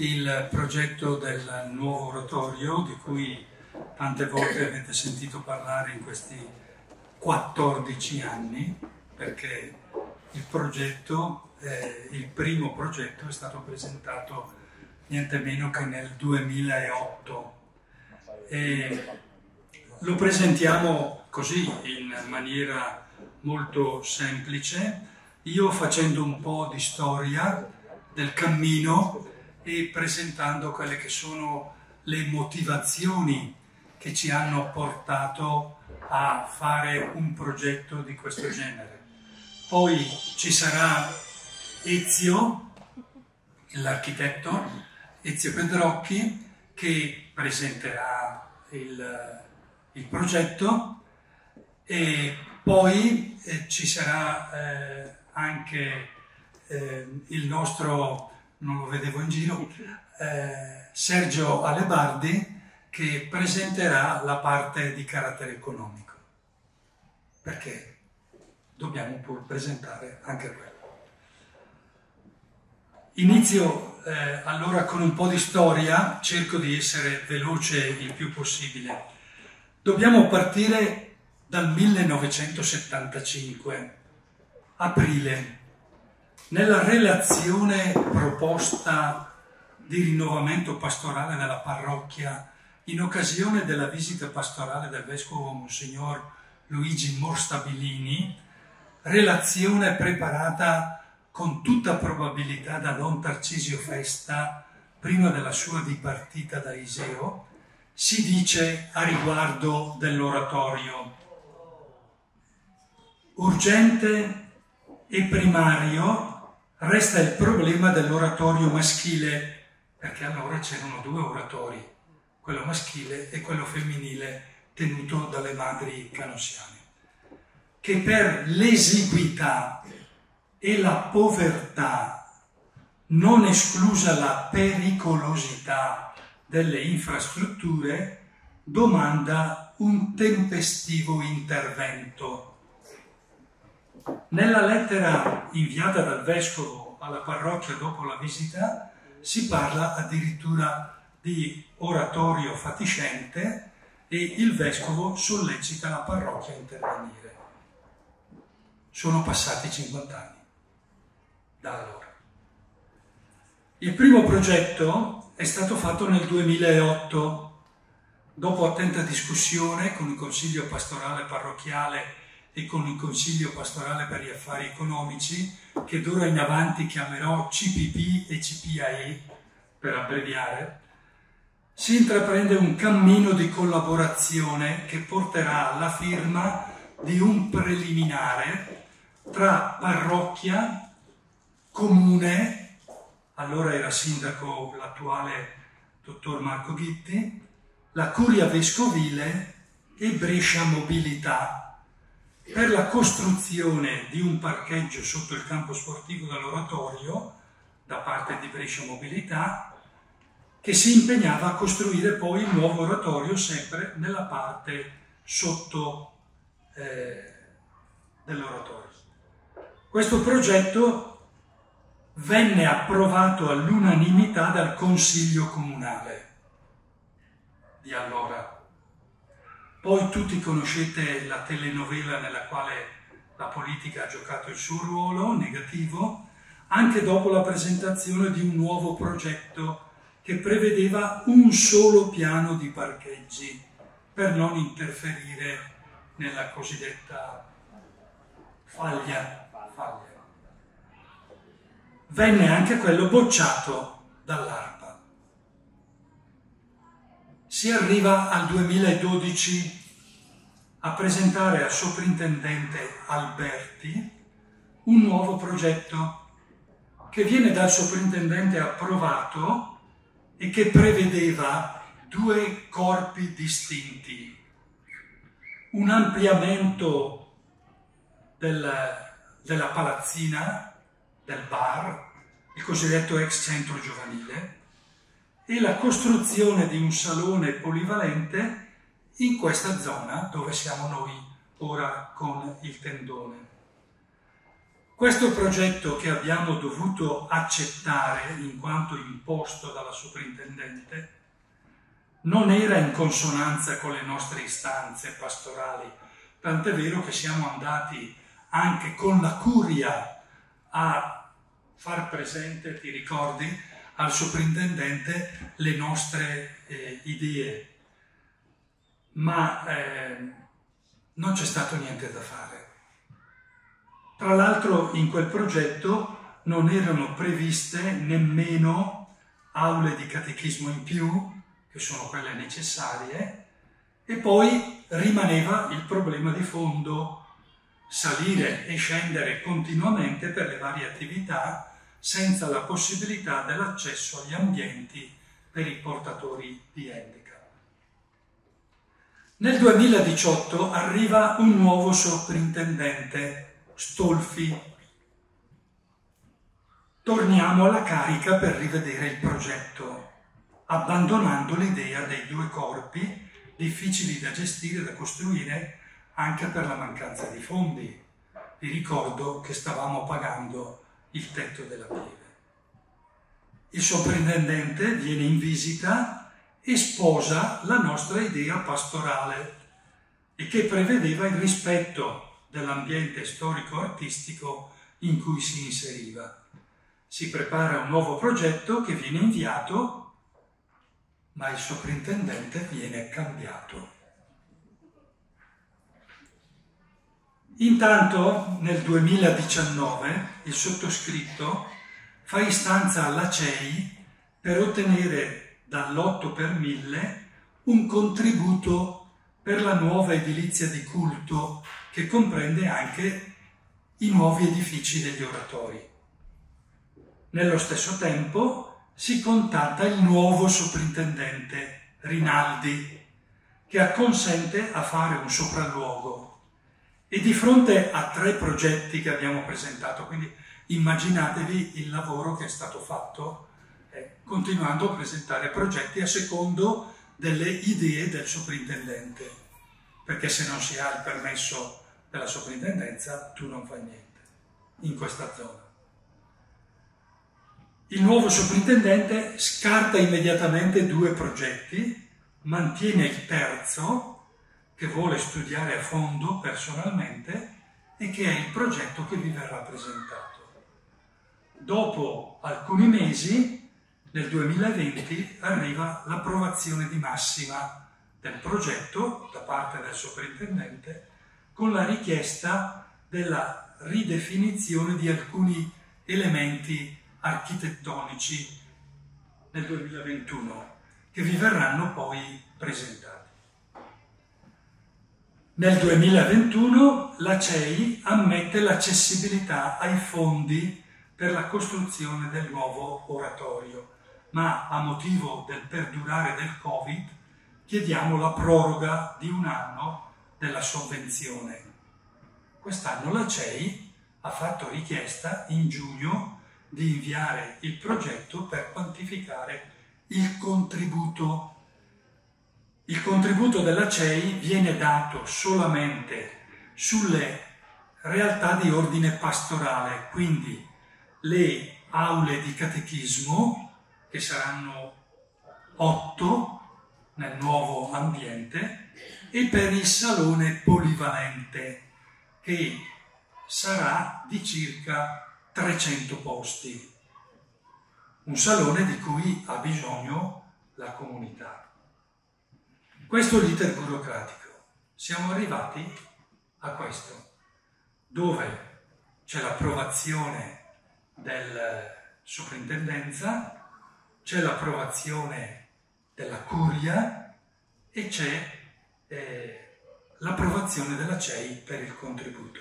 il progetto del nuovo oratorio di cui tante volte avete sentito parlare in questi 14 anni, perché il progetto, eh, il primo progetto è stato presentato niente meno che nel 2008 e lo presentiamo così in maniera molto semplice, io facendo un po' di storia del cammino e presentando quelle che sono le motivazioni che ci hanno portato a fare un progetto di questo genere. Poi ci sarà Ezio, l'architetto, Ezio Pedrocchi, che presenterà il, il progetto e poi eh, ci sarà eh, anche eh, il nostro, non lo vedevo in giro, eh, Sergio Alebardi che presenterà la parte di carattere economico. Perché dobbiamo pur presentare anche quello. Inizio eh, allora con un po' di storia, cerco di essere veloce il più possibile. Dobbiamo partire dal 1975, aprile, nella relazione proposta di rinnovamento pastorale della parrocchia in occasione della visita pastorale del vescovo Monsignor Luigi Morstabilini, relazione preparata con tutta probabilità da Don Tarcisio Festa prima della sua dipartita da Iseo, si dice a riguardo dell'oratorio. Urgente e primario Resta il problema dell'oratorio maschile, perché allora c'erano due oratori, quello maschile e quello femminile tenuto dalle madri canossiane, che per l'esiguità e la povertà, non esclusa la pericolosità delle infrastrutture, domanda un tempestivo intervento nella lettera inviata dal vescovo alla parrocchia dopo la visita si parla addirittura di oratorio fatiscente e il vescovo sollecita la parrocchia a intervenire. Sono passati 50 anni da allora. Il primo progetto è stato fatto nel 2008, dopo attenta discussione con il Consiglio pastorale parrocchiale e con il Consiglio pastorale per gli affari economici, che d'ora in avanti chiamerò CPP e CPAE per abbreviare, si intraprende un cammino di collaborazione che porterà alla firma di un preliminare tra parrocchia, comune, allora era sindaco l'attuale dottor Marco Ghitti, la curia vescovile e Brescia Mobilità per la costruzione di un parcheggio sotto il campo sportivo dell'oratorio da parte di Brescia Mobilità che si impegnava a costruire poi il nuovo oratorio sempre nella parte sotto eh, dell'oratorio. Questo progetto venne approvato all'unanimità dal Consiglio Comunale di allora poi tutti conoscete la telenovela nella quale la politica ha giocato il suo ruolo negativo, anche dopo la presentazione di un nuovo progetto che prevedeva un solo piano di parcheggi per non interferire nella cosiddetta faglia. faglia. Venne anche quello bocciato dall'ARPA si arriva al 2012 a presentare al soprintendente Alberti un nuovo progetto che viene dal soprintendente approvato e che prevedeva due corpi distinti, un ampliamento del, della palazzina, del bar, il cosiddetto ex centro giovanile, e la costruzione di un salone polivalente in questa zona dove siamo noi ora con il tendone. Questo progetto che abbiamo dovuto accettare in quanto imposto dalla soprintendente non era in consonanza con le nostre istanze pastorali, tant'è vero che siamo andati anche con la curia a far presente, ti ricordi, al soprintendente le nostre eh, idee, ma eh, non c'è stato niente da fare. Tra l'altro in quel progetto non erano previste nemmeno aule di catechismo in più, che sono quelle necessarie, e poi rimaneva il problema di fondo, salire e scendere continuamente per le varie attività senza la possibilità dell'accesso agli ambienti per i portatori di handicap. Nel 2018 arriva un nuovo sovrintendente Stolfi. Torniamo alla carica per rivedere il progetto, abbandonando l'idea dei due corpi difficili da gestire e da costruire anche per la mancanza di fondi. Vi ricordo che stavamo pagando il tetto della pieve. Il soprintendente viene in visita e sposa la nostra idea pastorale e che prevedeva il rispetto dell'ambiente storico-artistico in cui si inseriva. Si prepara un nuovo progetto che viene inviato, ma il soprintendente viene cambiato. Intanto nel 2019 il sottoscritto fa istanza alla CEI per ottenere dall'8 per 1000 un contributo per la nuova edilizia di culto che comprende anche i nuovi edifici degli oratori. Nello stesso tempo si contatta il nuovo soprintendente Rinaldi che acconsente a fare un sopralluogo e di fronte a tre progetti che abbiamo presentato, quindi immaginatevi il lavoro che è stato fatto eh, continuando a presentare progetti a secondo delle idee del soprintendente perché se non si ha il permesso della soprintendenza tu non fai niente in questa zona. Il nuovo soprintendente scarta immediatamente due progetti, mantiene il terzo che vuole studiare a fondo personalmente e che è il progetto che vi verrà presentato. Dopo alcuni mesi, nel 2020, arriva l'approvazione di massima del progetto da parte del soprintendente con la richiesta della ridefinizione di alcuni elementi architettonici nel 2021 che vi verranno poi presentati. Nel 2021 la CEI ammette l'accessibilità ai fondi per la costruzione del nuovo oratorio, ma a motivo del perdurare del Covid chiediamo la proroga di un anno della sovvenzione. Quest'anno la CEI ha fatto richiesta in giugno di inviare il progetto per quantificare il contributo. Il contributo della CEI viene dato solamente sulle realtà di ordine pastorale, quindi le aule di catechismo, che saranno otto, nel nuovo ambiente e per il salone polivalente che sarà di circa 300 posti. Un salone di cui ha bisogno la comunità. Questo è l'iter burocratico. Siamo arrivati a questo, dove c'è l'approvazione della soprintendenza, c'è l'approvazione della curia e c'è eh, l'approvazione della CEI per il contributo.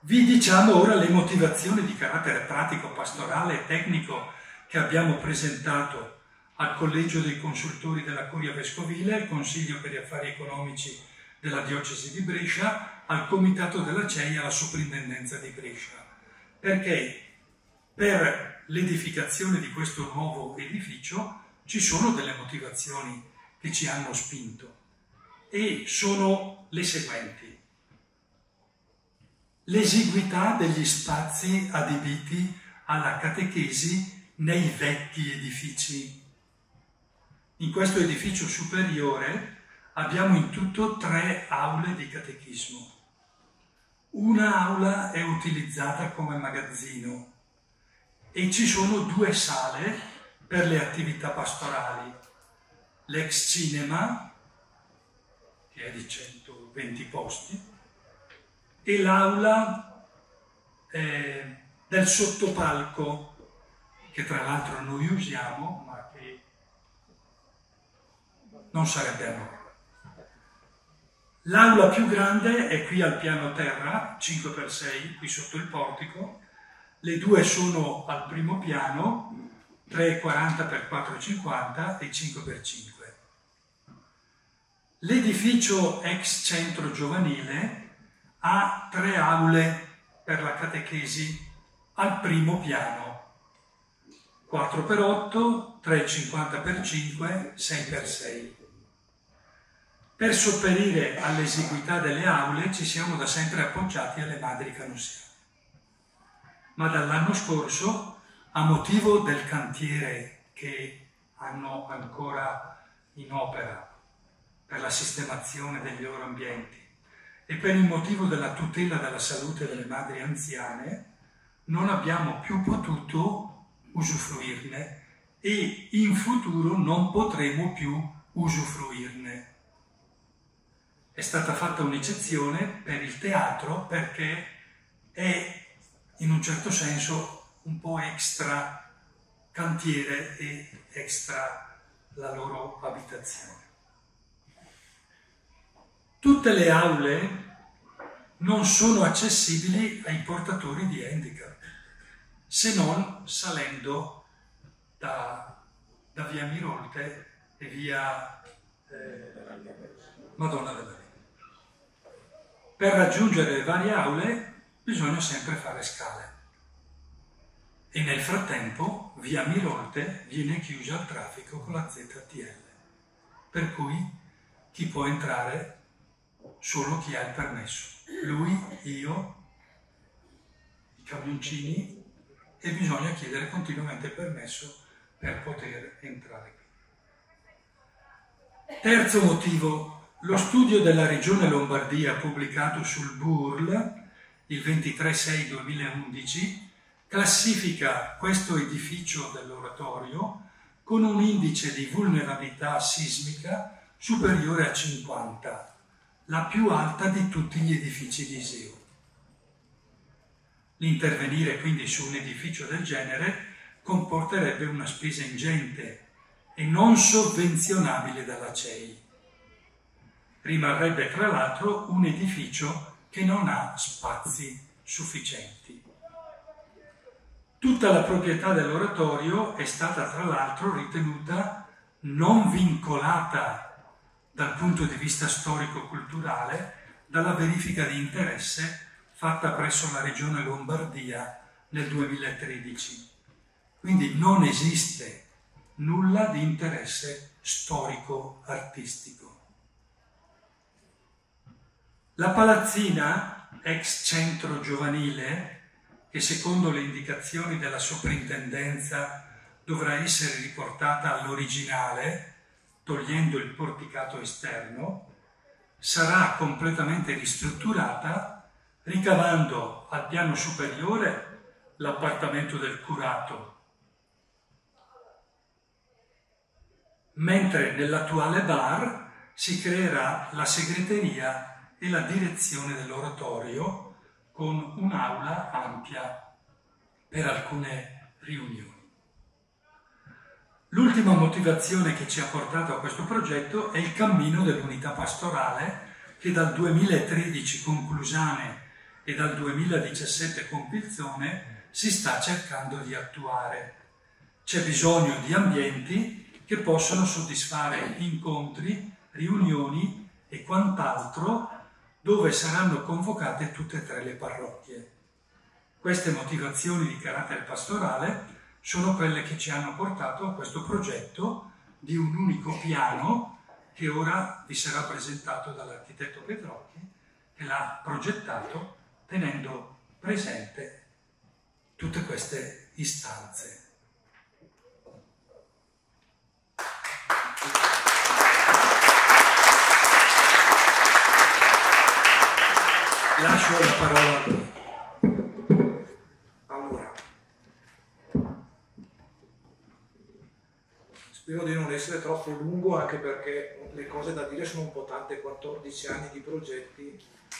Vi diciamo ora le motivazioni di carattere pratico, pastorale e tecnico che abbiamo presentato al Collegio dei Consultori della Curia Vescovile, al Consiglio per gli Affari Economici della Diocesi di Brescia, al Comitato della CEI e alla Soprintendenza di Brescia. Perché per l'edificazione di questo nuovo edificio ci sono delle motivazioni che ci hanno spinto e sono le seguenti. l'esiguità degli spazi adibiti alla catechesi nei vecchi edifici. In questo edificio superiore abbiamo in tutto tre aule di catechismo. Una aula è utilizzata come magazzino e ci sono due sale per le attività pastorali. L'ex cinema, che è di 120 posti, e l'aula eh, del sottopalco, che tra l'altro noi usiamo, ma che non sarebbe a noi. L'aula più grande è qui al piano terra, 5x6, qui sotto il portico. Le due sono al primo piano, 3,40 x 4,50 e 5x5. L'edificio ex centro giovanile ha tre aule per la catechesi al primo piano, 4x8, 3,50x5, 6x6. Per sopperire all'esiguità delle aule ci siamo da sempre appoggiati alle madri canusiane. Ma dall'anno scorso, a motivo del cantiere che hanno ancora in opera per la sistemazione degli loro ambienti e per il motivo della tutela della salute delle madri anziane, non abbiamo più potuto usufruirne e in futuro non potremo più usufruirne è stata fatta un'eccezione per il teatro perché è in un certo senso un po' extra cantiere e extra la loro abitazione. Tutte le aule non sono accessibili ai portatori di handicap, se non salendo da, da via Mirolte e via eh, Madonna della per raggiungere le varie aule bisogna sempre fare scale. E nel frattempo via Mirolte viene chiusa al traffico con la ZTL, per cui chi può entrare solo chi ha il permesso. Lui, io, i camioncini e bisogna chiedere continuamente il permesso per poter entrare qui. Terzo motivo lo studio della Regione Lombardia pubblicato sul BURL il 23-6-2011 classifica questo edificio dell'oratorio con un indice di vulnerabilità sismica superiore a 50, la più alta di tutti gli edifici di Iseo. L'intervenire quindi su un edificio del genere comporterebbe una spesa ingente e non sovvenzionabile dalla CEI rimarrebbe tra l'altro un edificio che non ha spazi sufficienti. Tutta la proprietà dell'oratorio è stata tra l'altro ritenuta non vincolata dal punto di vista storico-culturale dalla verifica di interesse fatta presso la regione Lombardia nel 2013. Quindi non esiste nulla di interesse storico-artistico. La palazzina, ex centro giovanile, che secondo le indicazioni della soprintendenza dovrà essere riportata all'originale, togliendo il porticato esterno, sarà completamente ristrutturata ricavando al piano superiore l'appartamento del curato, mentre nell'attuale bar si creerà la segreteria e la direzione dell'oratorio con un'aula ampia per alcune riunioni. L'ultima motivazione che ci ha portato a questo progetto è il cammino dell'unità pastorale che dal 2013 con Clusane e dal 2017 con Pilzone si sta cercando di attuare. C'è bisogno di ambienti che possano soddisfare incontri, riunioni e quant'altro dove saranno convocate tutte e tre le parrocchie. Queste motivazioni di carattere pastorale sono quelle che ci hanno portato a questo progetto di un unico piano che ora vi sarà presentato dall'architetto Petrocchi, che l'ha progettato tenendo presente tutte queste istanze. Lascio la parola a lui. Spero di non essere troppo lungo anche perché le cose da dire sono un po' tante, 14 anni di progetti,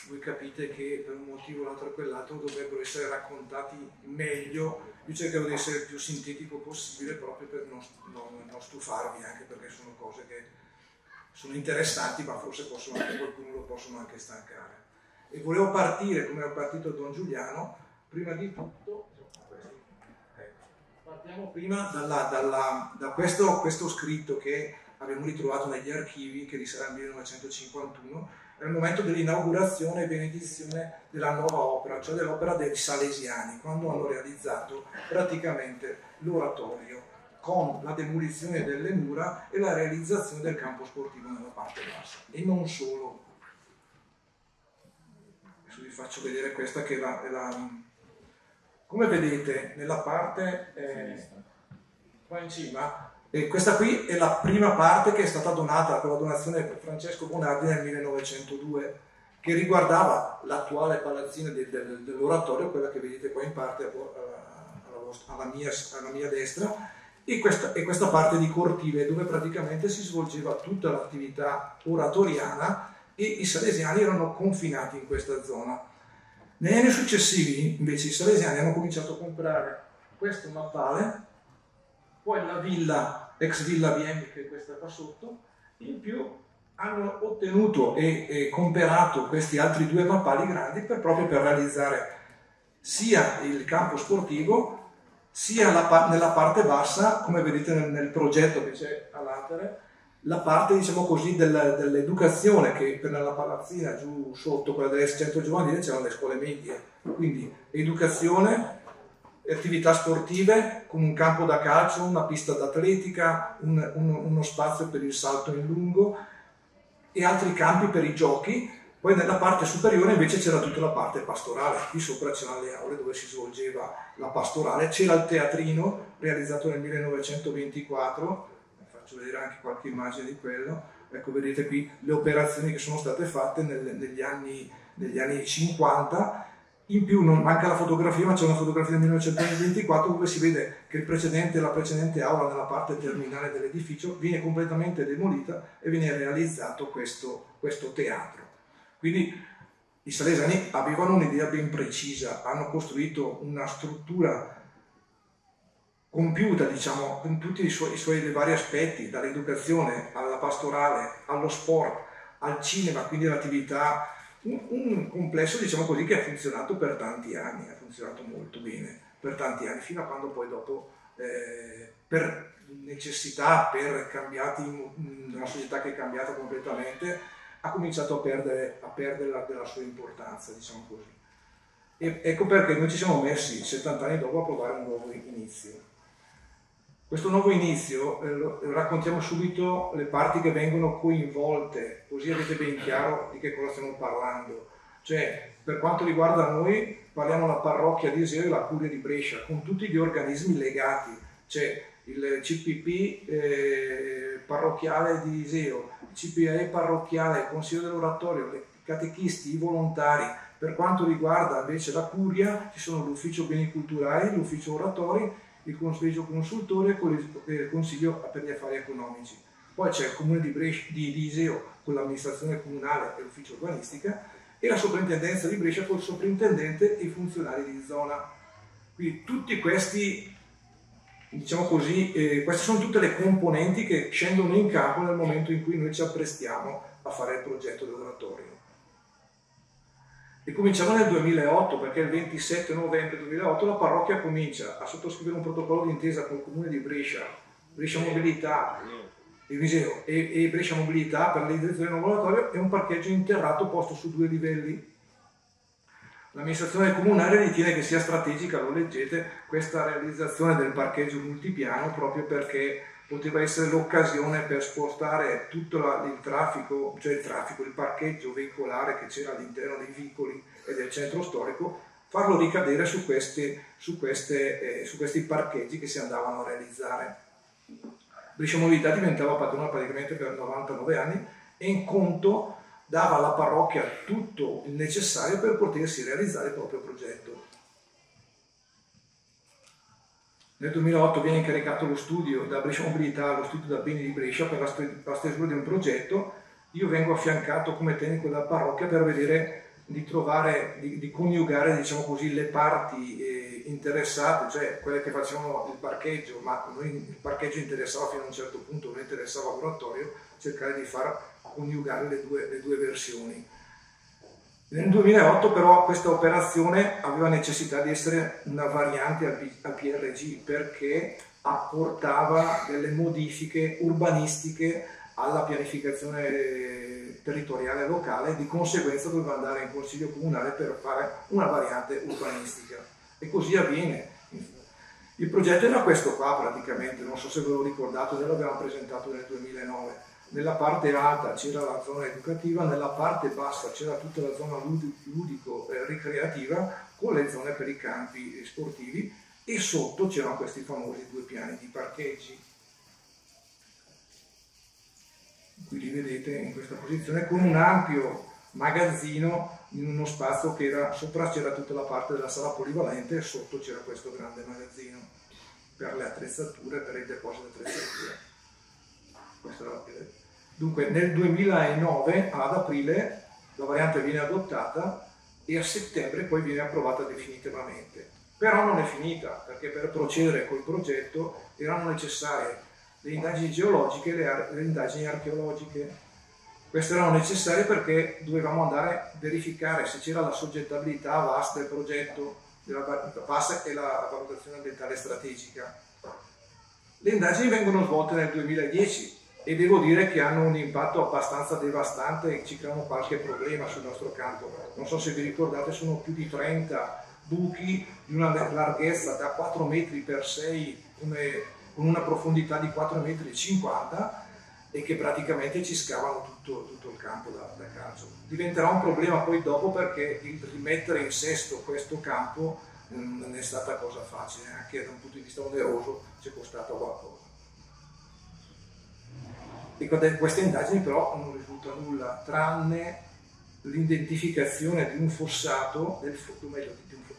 voi capite che per un motivo l'altro e quell'altro dovrebbero essere raccontati meglio, io cercherò di essere il più sintetico possibile proprio per non, non, non stufarvi, anche perché sono cose che sono interessanti ma forse possono anche, qualcuno lo possono anche stancare. E volevo partire, come ho partito Don Giuliano, prima di tutto Partiamo prima dalla, dalla, da questo, questo, scritto che abbiamo ritrovato negli archivi, che risale al 1951, il momento dell'inaugurazione e benedizione della nuova opera, cioè dell'opera dei Salesiani, quando hanno realizzato praticamente l'oratorio con la demolizione delle mura e la realizzazione del campo sportivo nella parte bassa. E non solo. Adesso vi faccio vedere questa che è la, è la come vedete nella parte eh, qua in cima, eh, questa qui è la prima parte che è stata donata con la donazione di Francesco Bonardi nel 1902, che riguardava l'attuale palazzina del, del, dell'oratorio, quella che vedete qua in parte alla, alla, mia, alla mia, destra, e questa, e questa parte di cortile dove praticamente si svolgeva tutta l'attività oratoriana e i salesiani erano confinati in questa zona. Negli anni successivi, invece, i salesiani hanno cominciato a comprare questo mappale, poi la villa, ex villa Biemmi, che è questa qua sotto, in più hanno ottenuto e, e comperato questi altri due mappali grandi per, proprio per realizzare sia il campo sportivo, sia la, nella parte bassa, come vedete nel, nel progetto che c'è all'altere, la parte diciamo così del, dell'educazione che per la palazzina giù sotto quella dell'esercito giovanile c'erano le scuole medie. Quindi educazione attività sportive con un campo da calcio una pista d'atletica un, un, uno spazio per il salto in lungo e altri campi per i giochi. Poi nella parte superiore invece c'era tutta la parte pastorale. Qui sopra c'erano le aule dove si svolgeva la pastorale. C'era il teatrino realizzato nel 1924 faccio vedere anche qualche immagine di quello, ecco vedete qui le operazioni che sono state fatte nel, negli, anni, negli, anni, 50, in più non manca la fotografia, ma c'è una fotografia del 1924 dove si vede che la precedente aula nella parte terminale dell'edificio viene completamente demolita e viene realizzato questo, questo teatro. Quindi i salesiani avevano un'idea ben precisa, hanno costruito una struttura compiuta diciamo, in tutti i suoi, i suoi vari aspetti, dall'educazione alla pastorale, allo sport, al cinema, quindi all'attività, un, un, complesso diciamo così che ha funzionato per tanti anni, ha funzionato molto bene per tanti anni, fino a quando poi dopo eh, per necessità, per cambiati, una società che è cambiata completamente, ha cominciato a perdere, a perdere la, della sua importanza, diciamo così. E ecco perché noi ci siamo messi 70 anni dopo a provare un nuovo inizio. Questo nuovo inizio eh, raccontiamo subito le parti che vengono coinvolte, così avete ben chiaro di che cosa stiamo parlando. Cioè, per quanto riguarda noi, parliamo della parrocchia di Iseo e la curia di Brescia, con tutti gli organismi legati, cioè il CPP eh, parrocchiale di Iseo, il CPA parrocchiale, il Consiglio dell'Oratorio, i catechisti, i volontari. Per quanto riguarda invece la curia, ci sono l'ufficio beni culturali, l'ufficio oratori il consiglio consultore e il consiglio per gli affari economici. Poi c'è il comune di, Brescia, di, di Iseo con l'amministrazione comunale e l'ufficio urbanistica e la soprintendenza di Brescia con il soprintendente e i funzionari di zona. Quindi tutti questi, diciamo così, eh, queste sono tutte le componenti che scendono in campo nel momento in cui noi ci apprestiamo a fare il progetto dell'oratorio. E cominciamo nel 2008 perché il 27 novembre 2008 la parrocchia comincia a sottoscrivere un protocollo d'intesa con il comune di Brescia, Brescia Mobilità e, e Brescia Mobilità per l'edizione del nuovo e un parcheggio interrato posto su due livelli. L'amministrazione comunale ritiene che sia strategica, lo leggete, questa realizzazione del parcheggio multipiano proprio perché poteva essere l'occasione per spostare tutto la, il traffico, cioè il traffico, il parcheggio veicolare che c'era all'interno dei vicoli e del centro storico, farlo ricadere su, questi, su, queste, eh, su questi parcheggi che si andavano a realizzare. Brescia Mobilità diventava padrona praticamente per 99 anni e in conto dava alla parrocchia tutto il necessario per potersi realizzare il proprio progetto. Nel 2008 viene incaricato lo studio da Brescia Mobilità, lo studio da beni di Brescia per la stesura di un progetto. Io vengo affiancato come tecnico della parrocchia per vedere di trovare, di, di coniugare diciamo così, le parti eh, interessate, cioè quelle che facevano il parcheggio, ma noi, il parcheggio interessava fino a un certo punto, non interessava l'oratorio, cercare di far coniugare le due, le due versioni. Nel 2008 però questa operazione aveva necessità di essere una variante al, PRG perché apportava delle modifiche urbanistiche alla pianificazione territoriale locale, di conseguenza doveva andare in consiglio comunale per fare una variante urbanistica. E così avviene. Il progetto era questo qua praticamente, non so se ve lo ricordate, noi l'abbiamo presentato nel 2009 nella parte alta c'era la zona educativa, nella parte bassa c'era tutta la zona ludico-ricreativa con le zone per i campi sportivi e sotto c'erano questi famosi due piani di parcheggi. Qui li vedete in questa posizione con un ampio magazzino in uno spazio che era sopra c'era tutta la parte della sala polivalente e sotto c'era questo grande magazzino per le attrezzature, per il deposito di attrezzature. Questo era Dunque nel 2009 ad aprile la variante viene adottata e a settembre poi viene approvata definitivamente. Però non è finita perché per procedere col progetto erano necessarie le indagini geologiche e le, indagini archeologiche. Queste erano necessarie perché dovevamo andare a verificare se c'era la soggettabilità VAS del progetto, della VAS e la valutazione ambientale strategica. Le indagini vengono svolte nel 2010 e devo dire che hanno un impatto abbastanza devastante e ci creano qualche problema sul nostro campo. Non so se vi ricordate, sono più di 30 buchi di una larghezza da 4 metri per 6 con una profondità di 4 metri e 50 che praticamente ci scavano tutto, tutto il campo da, da, calcio. Diventerà un problema poi dopo perché rimettere in sesto questo campo mm, non è stata cosa facile, anche da un punto di vista oneroso ci è costato qualcosa. E queste indagini però non risulta nulla, tranne l'identificazione di un fossato, del,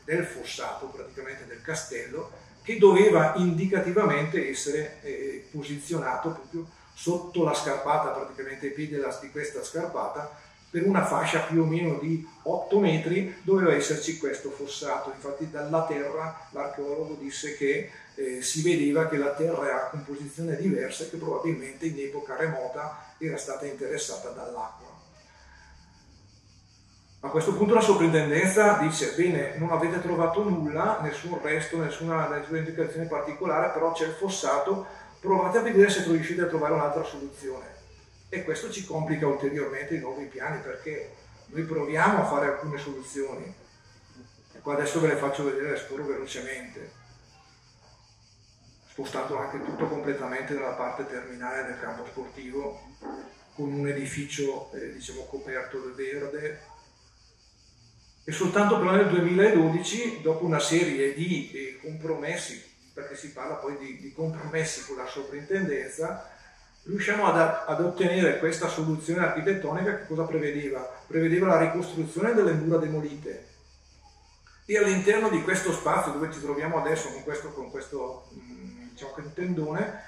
del, fossato praticamente del castello, che doveva indicativamente essere eh, posizionato proprio sotto la scarpata, praticamente ai piedi di questa scarpata, per una fascia più o meno di 8 metri doveva esserci questo fossato. Infatti dalla terra l'archeologo disse che eh, si vedeva che la Terra era a composizione diversa e che probabilmente in epoca remota era stata interessata dall'acqua. A questo punto la soprintendenza dice, bene, non avete trovato nulla, nessun resto, nessuna, nessuna indicazione particolare, però c'è il fossato, provate a vedere se riuscite a trovare un'altra soluzione. E questo ci complica ulteriormente i nuovi piani perché noi proviamo a fare alcune soluzioni. Qua adesso ve le faccio vedere, spero velocemente spostato anche tutto completamente dalla parte terminale del campo sportivo con un edificio eh, diciamo, coperto del verde e soltanto però nel 2012 dopo una serie di eh, compromessi perché si parla poi di, di, compromessi con la soprintendenza riusciamo ad, ad, ottenere questa soluzione architettonica che cosa prevedeva? Prevedeva la ricostruzione delle mura demolite e all'interno di questo spazio dove ci troviamo adesso con questo, con questo diciamo tendone,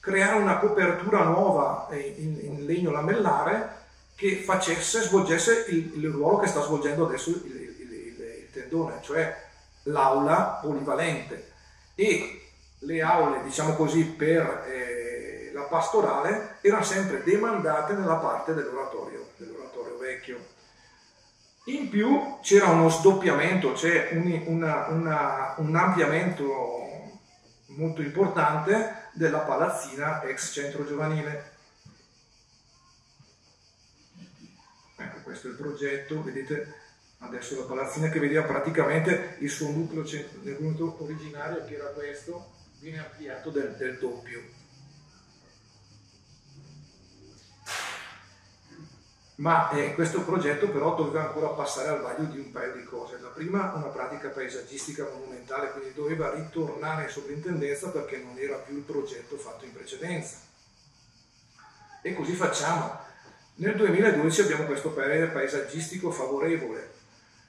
creare una copertura nuova in, in legno lamellare che facesse, svolgesse il, il, ruolo che sta svolgendo adesso il, il, il tendone, cioè l'aula polivalente. E le aule, diciamo così, per eh, pastorale erano sempre demandate nella parte dell'oratorio, dell'oratorio vecchio. In più c'era uno sdoppiamento, cioè un, una, una, un ampliamento molto importante della palazzina ex centro giovanile. Ecco, questo è il progetto, vedete adesso la palazzina che vedeva praticamente il suo nucleo, originario che era questo, viene ampliato del, del doppio. Ma eh, questo progetto però doveva ancora passare al vaglio di un paio di cose. La prima una pratica paesaggistica monumentale, quindi doveva ritornare in sovrintendenza perché non era più il progetto fatto in precedenza. E così facciamo. Nel 2012 abbiamo questo parere paesaggistico favorevole.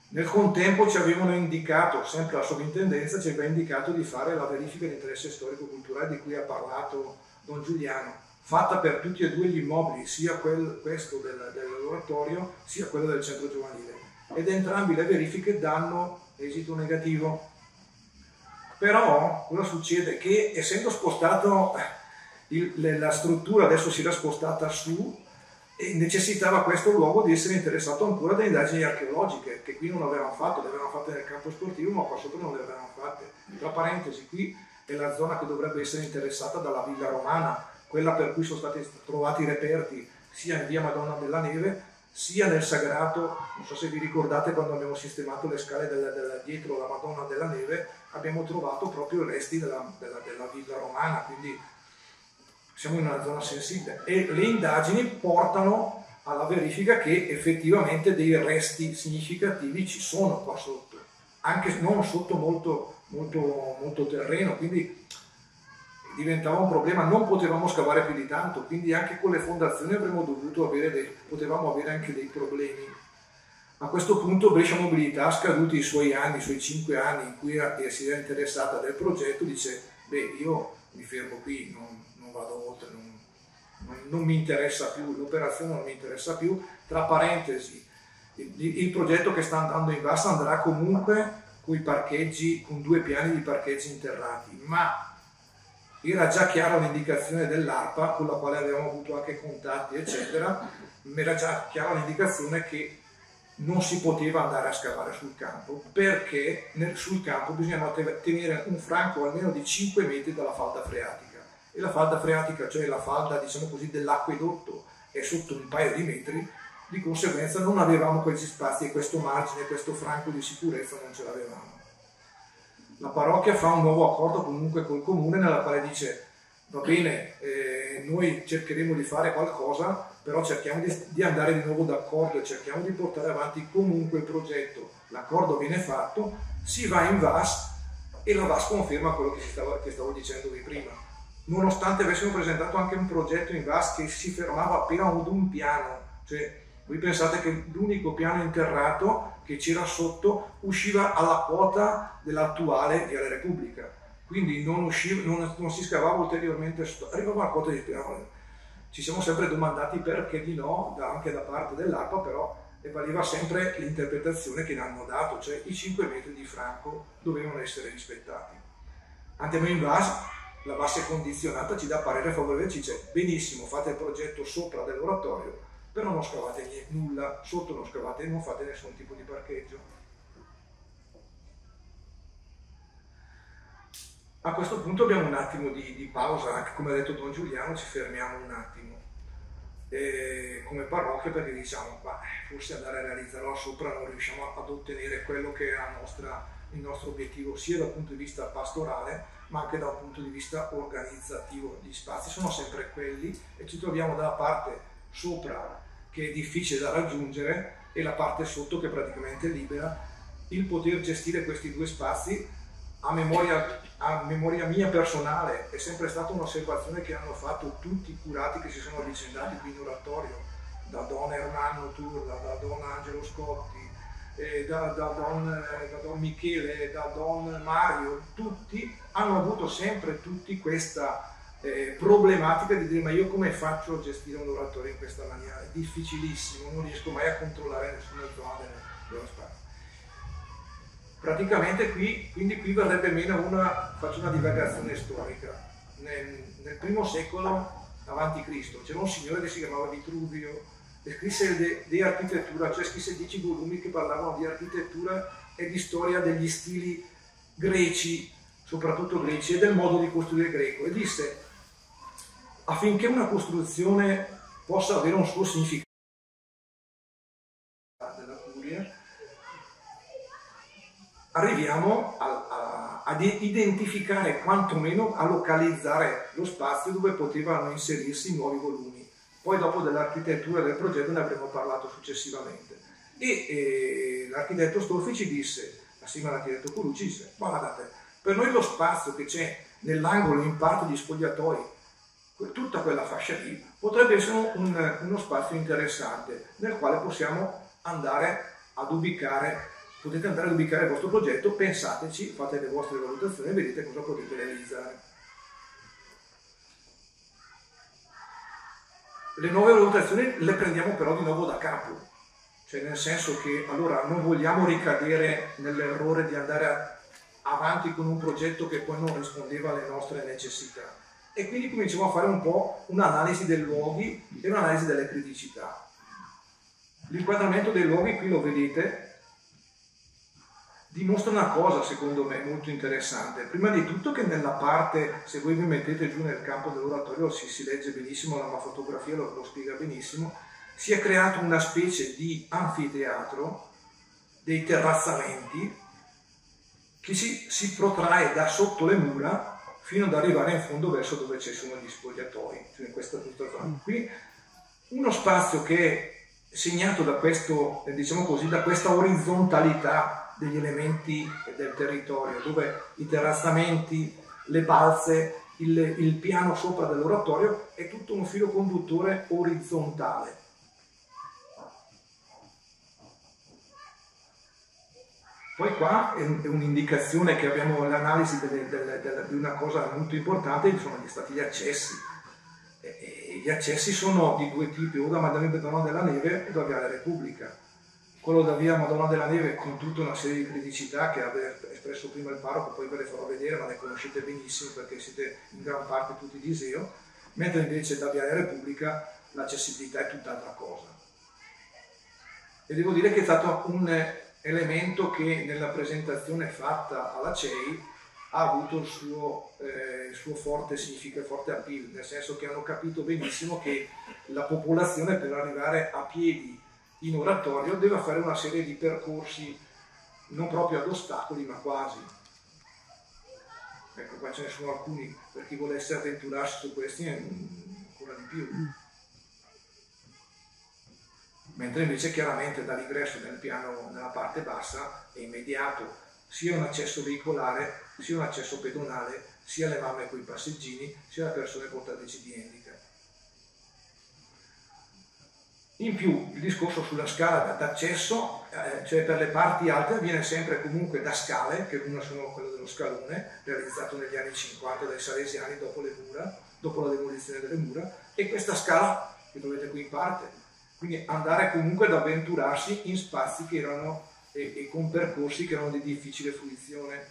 Nel contempo ci avevano indicato, sempre la sovrintendenza, ci aveva indicato di fare la verifica di interesse storico-culturale di cui ha parlato Don Giuliano fatta per tutti e due gli immobili, sia quel, questo del, dell'oratorio sia quello del centro giovanile. Ed entrambi le verifiche danno esito negativo. Però cosa succede? Che essendo spostato il, la struttura, adesso si era spostata su, necessitava questo luogo di essere interessato ancora da indagini archeologiche, che qui non avevano fatto, le avevano fatte nel campo sportivo, ma qua sopra non le avevano fatte. Tra parentesi, qui è la zona che dovrebbe essere interessata dalla villa romana, quella per cui sono stati trovati reperti sia in via Madonna della Neve sia nel Sagrato, non so se vi ricordate quando abbiamo sistemato le scale della, della, dietro la Madonna della Neve, abbiamo trovato proprio i resti della, della, della villa romana, quindi siamo in una zona sensibile. E le indagini portano alla verifica che effettivamente dei resti significativi ci sono qua sotto, anche non sotto molto, molto, molto terreno, quindi diventava un problema, non potevamo scavare più di tanto, quindi anche con le fondazioni avremmo dovuto avere dei, potevamo avere anche dei problemi. A questo punto Brescia Mobilità, scaduti i suoi anni, i suoi cinque anni in cui si era interessata del progetto, dice, beh, io mi fermo qui, non, non vado oltre, non, non, non, mi interessa più, l'operazione non mi interessa più. Tra parentesi, il, il progetto che sta andando in bassa andrà comunque con i parcheggi, con due piani di parcheggi interrati, ma era già chiara l'indicazione dell'ARPA con la quale avevamo avuto anche contatti eccetera, era già chiara l'indicazione che non si poteva andare a scavare sul campo perché nel, sul campo bisognava tenere un franco almeno di 5 metri dalla falda freatica. E la falda freatica, cioè la falda diciamo così dell'acquedotto è sotto un paio di metri di conseguenza non avevamo questi spazi e questo margine, questo franco di sicurezza non ce l'avevamo la parrocchia fa un nuovo accordo comunque col comune nella quale dice va bene, eh, noi cercheremo di fare qualcosa, però cerchiamo di, di, andare di nuovo d'accordo e cerchiamo di portare avanti comunque il progetto. L'accordo viene fatto, si va in VAS e la VAS conferma quello che, stavo, che stavo dicendovi prima. Nonostante avessimo presentato anche un progetto in VAS che si fermava appena ad un piano, cioè voi pensate che l'unico piano interrato che c'era sotto usciva alla quota dell'attuale Viale Repubblica, quindi non, usciva, non, non si scavava ulteriormente, arrivava alla quota di piano. Ci siamo sempre domandati perché di no, anche da parte dell'ARPA, però valeva sempre l'interpretazione che ne hanno dato, cioè i 5 metri di franco dovevano essere rispettati. Andiamo in base, la base condizionata ci dà parere favorevole, ci dice benissimo, fate il progetto sopra dell'oratorio, però non scavate nulla, sotto non scavate non fate nessun tipo di parcheggio. A questo punto abbiamo un attimo di, di pausa, anche come ha detto Don Giuliano ci fermiamo un attimo e come parrocchia perché diciamo bah, forse andare a realizzarlo sopra non riusciamo ad ottenere quello che è nostra, il nostro obiettivo sia dal punto di vista pastorale ma anche dal punto di vista organizzativo. Gli spazi sono sempre quelli e ci troviamo dalla parte sopra che è difficile da raggiungere e la parte sotto che è praticamente libera, il poter gestire questi due spazi a memoria, a memoria mia personale. È sempre stata un'osservazione che hanno fatto tutti i curati che si sono avvicendati qui in oratorio, da Don Hernando Turla, da Don Angelo Scotti, eh, da, da, don, eh, da, don, Michele, da Don Mario, tutti hanno avuto sempre tutti questa eh, problematica di dire ma io come faccio a gestire un oratorio in questa maniera? È difficilissimo, non riesco mai a controllare nessuna zona dello spazio. Praticamente qui, quindi qui verrebbe meno una, faccio una divagazione storica. Nel, nel primo secolo avanti Cristo c'era un signore che si chiamava Vitruvio e scrisse di architettura, cioè scrisse dieci volumi che parlavano di architettura e di storia degli stili greci, soprattutto greci, e del modo di costruire greco. E disse affinché una costruzione possa avere un suo significato della curia, arriviamo a, a, ad identificare, quantomeno a localizzare lo spazio dove potevano inserirsi nuovi volumi. poi dopo dell'architettura del progetto ne avremo parlato successivamente. E, e l'architetto Stolfi ci disse, assieme all'architetto Colucci, disse, guardate, per noi lo spazio che c'è nell'angolo in parte di spogliatoi, tutta quella fascia lì, potrebbe essere un, uno spazio interessante nel quale possiamo andare ad ubicare, potete andare ad ubicare il vostro progetto, pensateci, fate le vostre valutazioni e vedete cosa potete realizzare. Le nuove valutazioni le prendiamo però di nuovo da capo, cioè nel senso che allora non vogliamo ricadere nell'errore di andare avanti con un progetto che poi non rispondeva alle nostre necessità. E quindi cominciamo a fare un po' un'analisi dei luoghi e un'analisi delle criticità. L'inquadramento dei luoghi, qui lo vedete, dimostra una cosa secondo me molto interessante. Prima di tutto che nella parte, se voi vi mettete giù nel campo dell'oratorio si, si legge benissimo, la fotografia lo, lo spiega benissimo, si è creato una specie di anfiteatro, dei terrazzamenti, che si, si protrae da sotto le mura fino ad arrivare in fondo verso dove ci sono gli spogliatoi, cioè in questa tutta zona. Qui uno spazio che è segnato da, questo, diciamo così, da questa orizzontalità degli elementi del territorio, dove i terrazzamenti, le balze, il, il piano sopra dell'oratorio è tutto un filo conduttore orizzontale. Poi qua è un'indicazione che abbiamo l'analisi di una cosa molto importante, sono gli stati gli accessi. E, gli accessi sono di due tipi, o da Madonna della Neve o da Viale Repubblica quello da via Madonna della Neve con tutta una serie di criticità che ha espresso prima il parroco, poi ve le farò vedere, ma le conoscete benissimo perché siete in gran parte tutti di Iseo, mentre invece da via Repubblica l'accessibilità è tutt'altra cosa. E devo dire che è stato un elemento che nella presentazione fatta alla CEI ha avuto il suo, eh, il suo forte significato, forte appeal, nel senso che hanno capito benissimo che la popolazione per arrivare a piedi in oratorio deve fare una serie di percorsi non proprio ad ostacoli ma quasi. Ecco, qua ce ne sono alcuni, per chi volesse avventurarsi su questi ancora di più. Mentre invece chiaramente dall'ingresso nel piano, nella parte bassa, è immediato sia un accesso veicolare, sia un accesso pedonale, sia le mamme con i passeggini, sia le persone portatrici di handicap. In più il discorso sulla scala d'accesso, eh, cioè per le parti alte, avviene sempre comunque da scale, che una sono quelle dello scalone, realizzato negli anni 50 dai salesiani dopo le mura, dopo la demolizione delle mura, e questa scala che trovate qui in parte. Quindi andare comunque ad avventurarsi in spazi che erano e, e con percorsi che erano di difficile fruizione.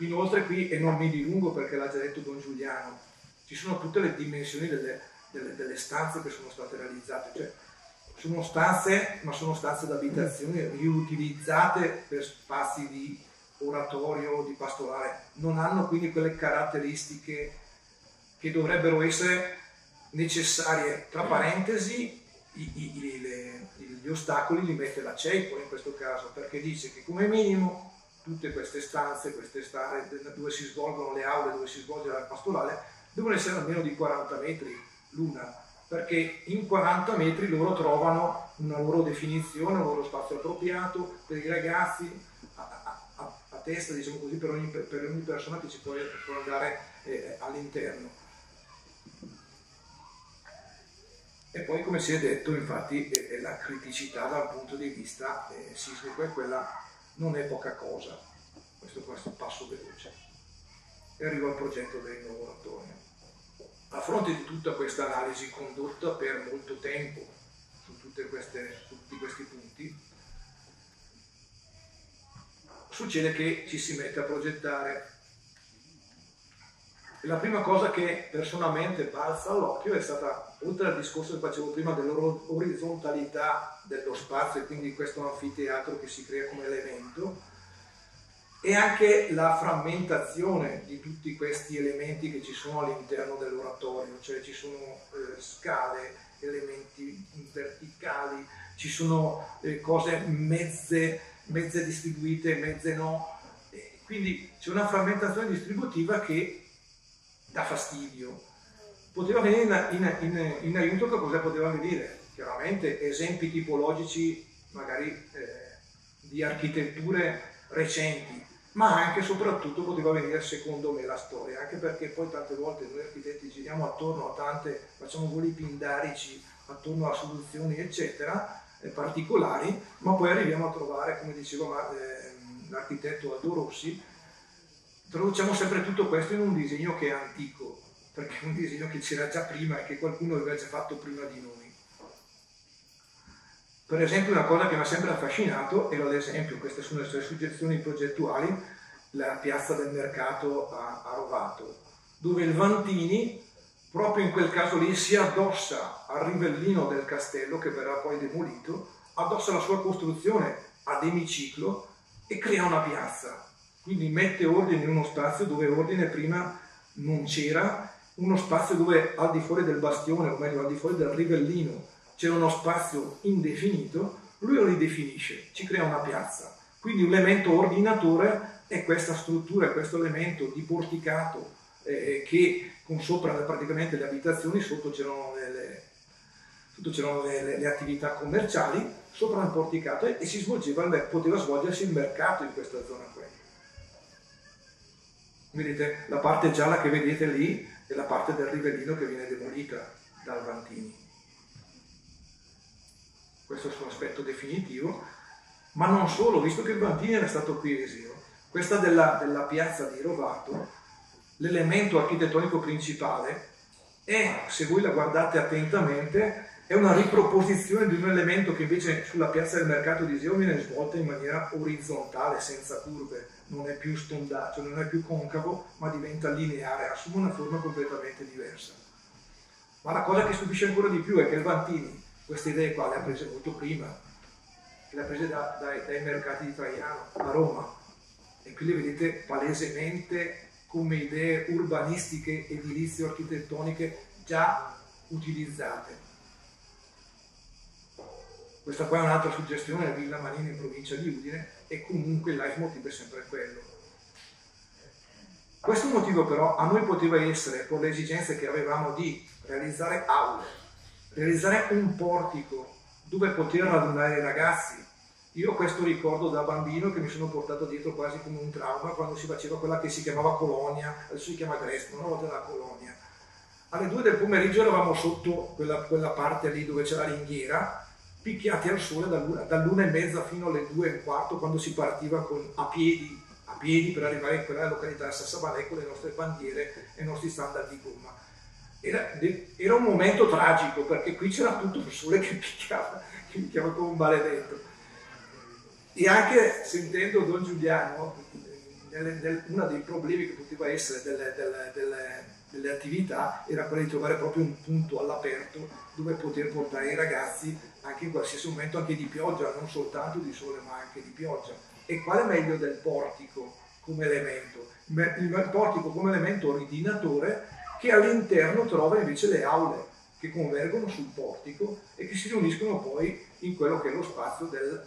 Inoltre qui, e non mi dilungo perché l'ha già detto Don Giuliano, ci sono tutte le dimensioni delle, delle, delle stanze che sono state realizzate. Cioè, sono stanze, ma sono stanze d'abitazione riutilizzate per spazi di oratorio, di pastorale, non hanno quindi quelle caratteristiche che dovrebbero essere necessarie. Tra parentesi, i, i, le, gli ostacoli li mette la CEIPO in questo caso, perché dice che come minimo tutte queste stanze, queste stanze dove si svolgono le aule, dove si svolge la pastorale, devono essere almeno di 40 metri l'una perché in 40 metri loro trovano una loro definizione, un loro spazio appropriato per i ragazzi, a, a, a testa, diciamo così, per ogni, per ogni, persona che ci può, può andare eh, all'interno. E poi, come si è detto, infatti, eh, la criticità dal punto di vista eh, sismico è quella, non è poca cosa. Questo, questo passo veloce. E arrivo al progetto dei lavoratori a fronte di tutta questa analisi condotta per molto tempo su, queste, su tutti questi punti, succede che ci si mette a progettare. E la prima cosa che personalmente balza all'occhio è stata, oltre al discorso che facevo prima dell'orizzontalità dello spazio e quindi questo anfiteatro che si crea come elemento, e anche la frammentazione di tutti questi elementi che ci sono all'interno dell'oratorio, cioè ci sono eh, scale, elementi verticali, ci sono eh, cose mezze, mezze distribuite, mezze no, quindi c'è una frammentazione distributiva che dà fastidio. Poteva venire in, in, in, in aiuto che cosa poteva venire? Chiaramente esempi tipologici magari eh, di architetture recenti, ma anche e soprattutto poteva venire secondo me la storia, anche perché poi tante volte noi architetti giriamo attorno a tante, facciamo voli pindarici attorno a soluzioni eccetera, eh, particolari, ma poi arriviamo a trovare, come diceva eh, l'architetto Aldo Rossi, traduciamo sempre tutto questo in un disegno che è antico, perché è un disegno che c'era già prima e che qualcuno aveva già fatto prima di noi. Per esempio una cosa che mi ha sempre affascinato era l'esempio, queste sono le sue suggezioni progettuali, la piazza del mercato a, a Rovato, dove il Vantini proprio in quel caso lì si addossa al rivellino del castello che verrà poi demolito, addossa la sua costruzione ad emiciclo e crea una piazza. Quindi mette ordine in uno spazio dove ordine prima non c'era, uno spazio dove al di fuori del bastione, o meglio al di fuori del rivellino, c'era uno spazio indefinito, lui lo ridefinisce, ci crea una piazza. Quindi un elemento ordinatore è questa struttura, è questo elemento di porticato eh, che con sopra praticamente le abitazioni, sotto c'erano le, sotto c'erano le, le, le attività commerciali, sopra il porticato e, e si svolgeva, poteva svolgersi il mercato in questa zona qui. Vedete, la parte gialla che vedete lì è la parte del rivellino che viene demolita dal Vantini. Questo è il suo aspetto definitivo, ma non solo, visto che il Bantini era stato qui esilo, questa della, della piazza di Rovato, l'elemento architettonico principale è, se voi la guardate attentamente, è una riproposizione di un elemento che invece sulla piazza del mercato di Iseo viene svolta in maniera orizzontale, senza curve, non è più stondato, non è più concavo, ma diventa lineare, assume una forma completamente diversa. Ma la cosa che stupisce ancora di più è che il Vantini queste idee qua le ha prese molto prima, le ha prese da, dai, dai mercati di Traiano a Roma e qui le vedete palesemente come idee urbanistiche, edilizie, architettoniche già utilizzate. Questa qua è un'altra suggestione, la Villa Manini in provincia di Udine e comunque il leitmotiv è sempre quello. Questo motivo però a noi poteva essere, per le esigenze che avevamo di realizzare aule, realizzare un portico dove poter radunare i ragazzi. Io questo ricordo da bambino che mi sono portato dietro quasi come un trauma quando si faceva quella che si chiamava colonia, adesso si chiama Gresco, una volta la colonia. Alle due del pomeriggio eravamo sotto quella, quella parte lì dove c'è la ringhiera, picchiati al sole dall'una, e mezza fino alle due e un quarto quando si partiva con, a, piedi, a piedi per arrivare in quella località Sassabalè con le nostre bandiere e i nostri standard di gomma era, era, un momento tragico perché qui c'era tutto il sole che picchiava, che picchiava come un maledetto. E anche sentendo Don Giuliano, uno dei problemi che poteva essere delle, delle, delle, delle, attività era quello di trovare proprio un punto all'aperto dove poter portare i ragazzi anche in qualsiasi momento, anche di pioggia, non soltanto di sole ma anche di pioggia. E qual è meglio del portico come elemento? Il portico come elemento ordinatore che all'interno trova invece le aule che convergono sul portico e che si riuniscono poi in quello che è lo spazio del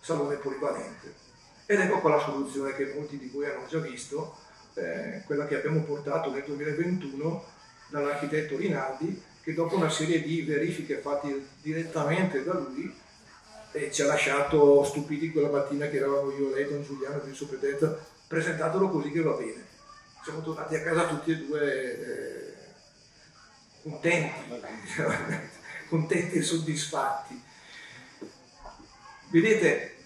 salone polivalente. Ed ecco qua la soluzione che molti di voi hanno già visto, eh, quella che abbiamo portato nel 2021 dall'architetto Rinaldi, che dopo una serie di verifiche fatte direttamente da lui eh, ci ha lasciato stupiti quella mattina che eravamo io, lei, Don Giuliano il suo predetto, presentatelo così che va bene siamo tornati a casa tutti e due eh, contenti, contenti e soddisfatti. Vedete,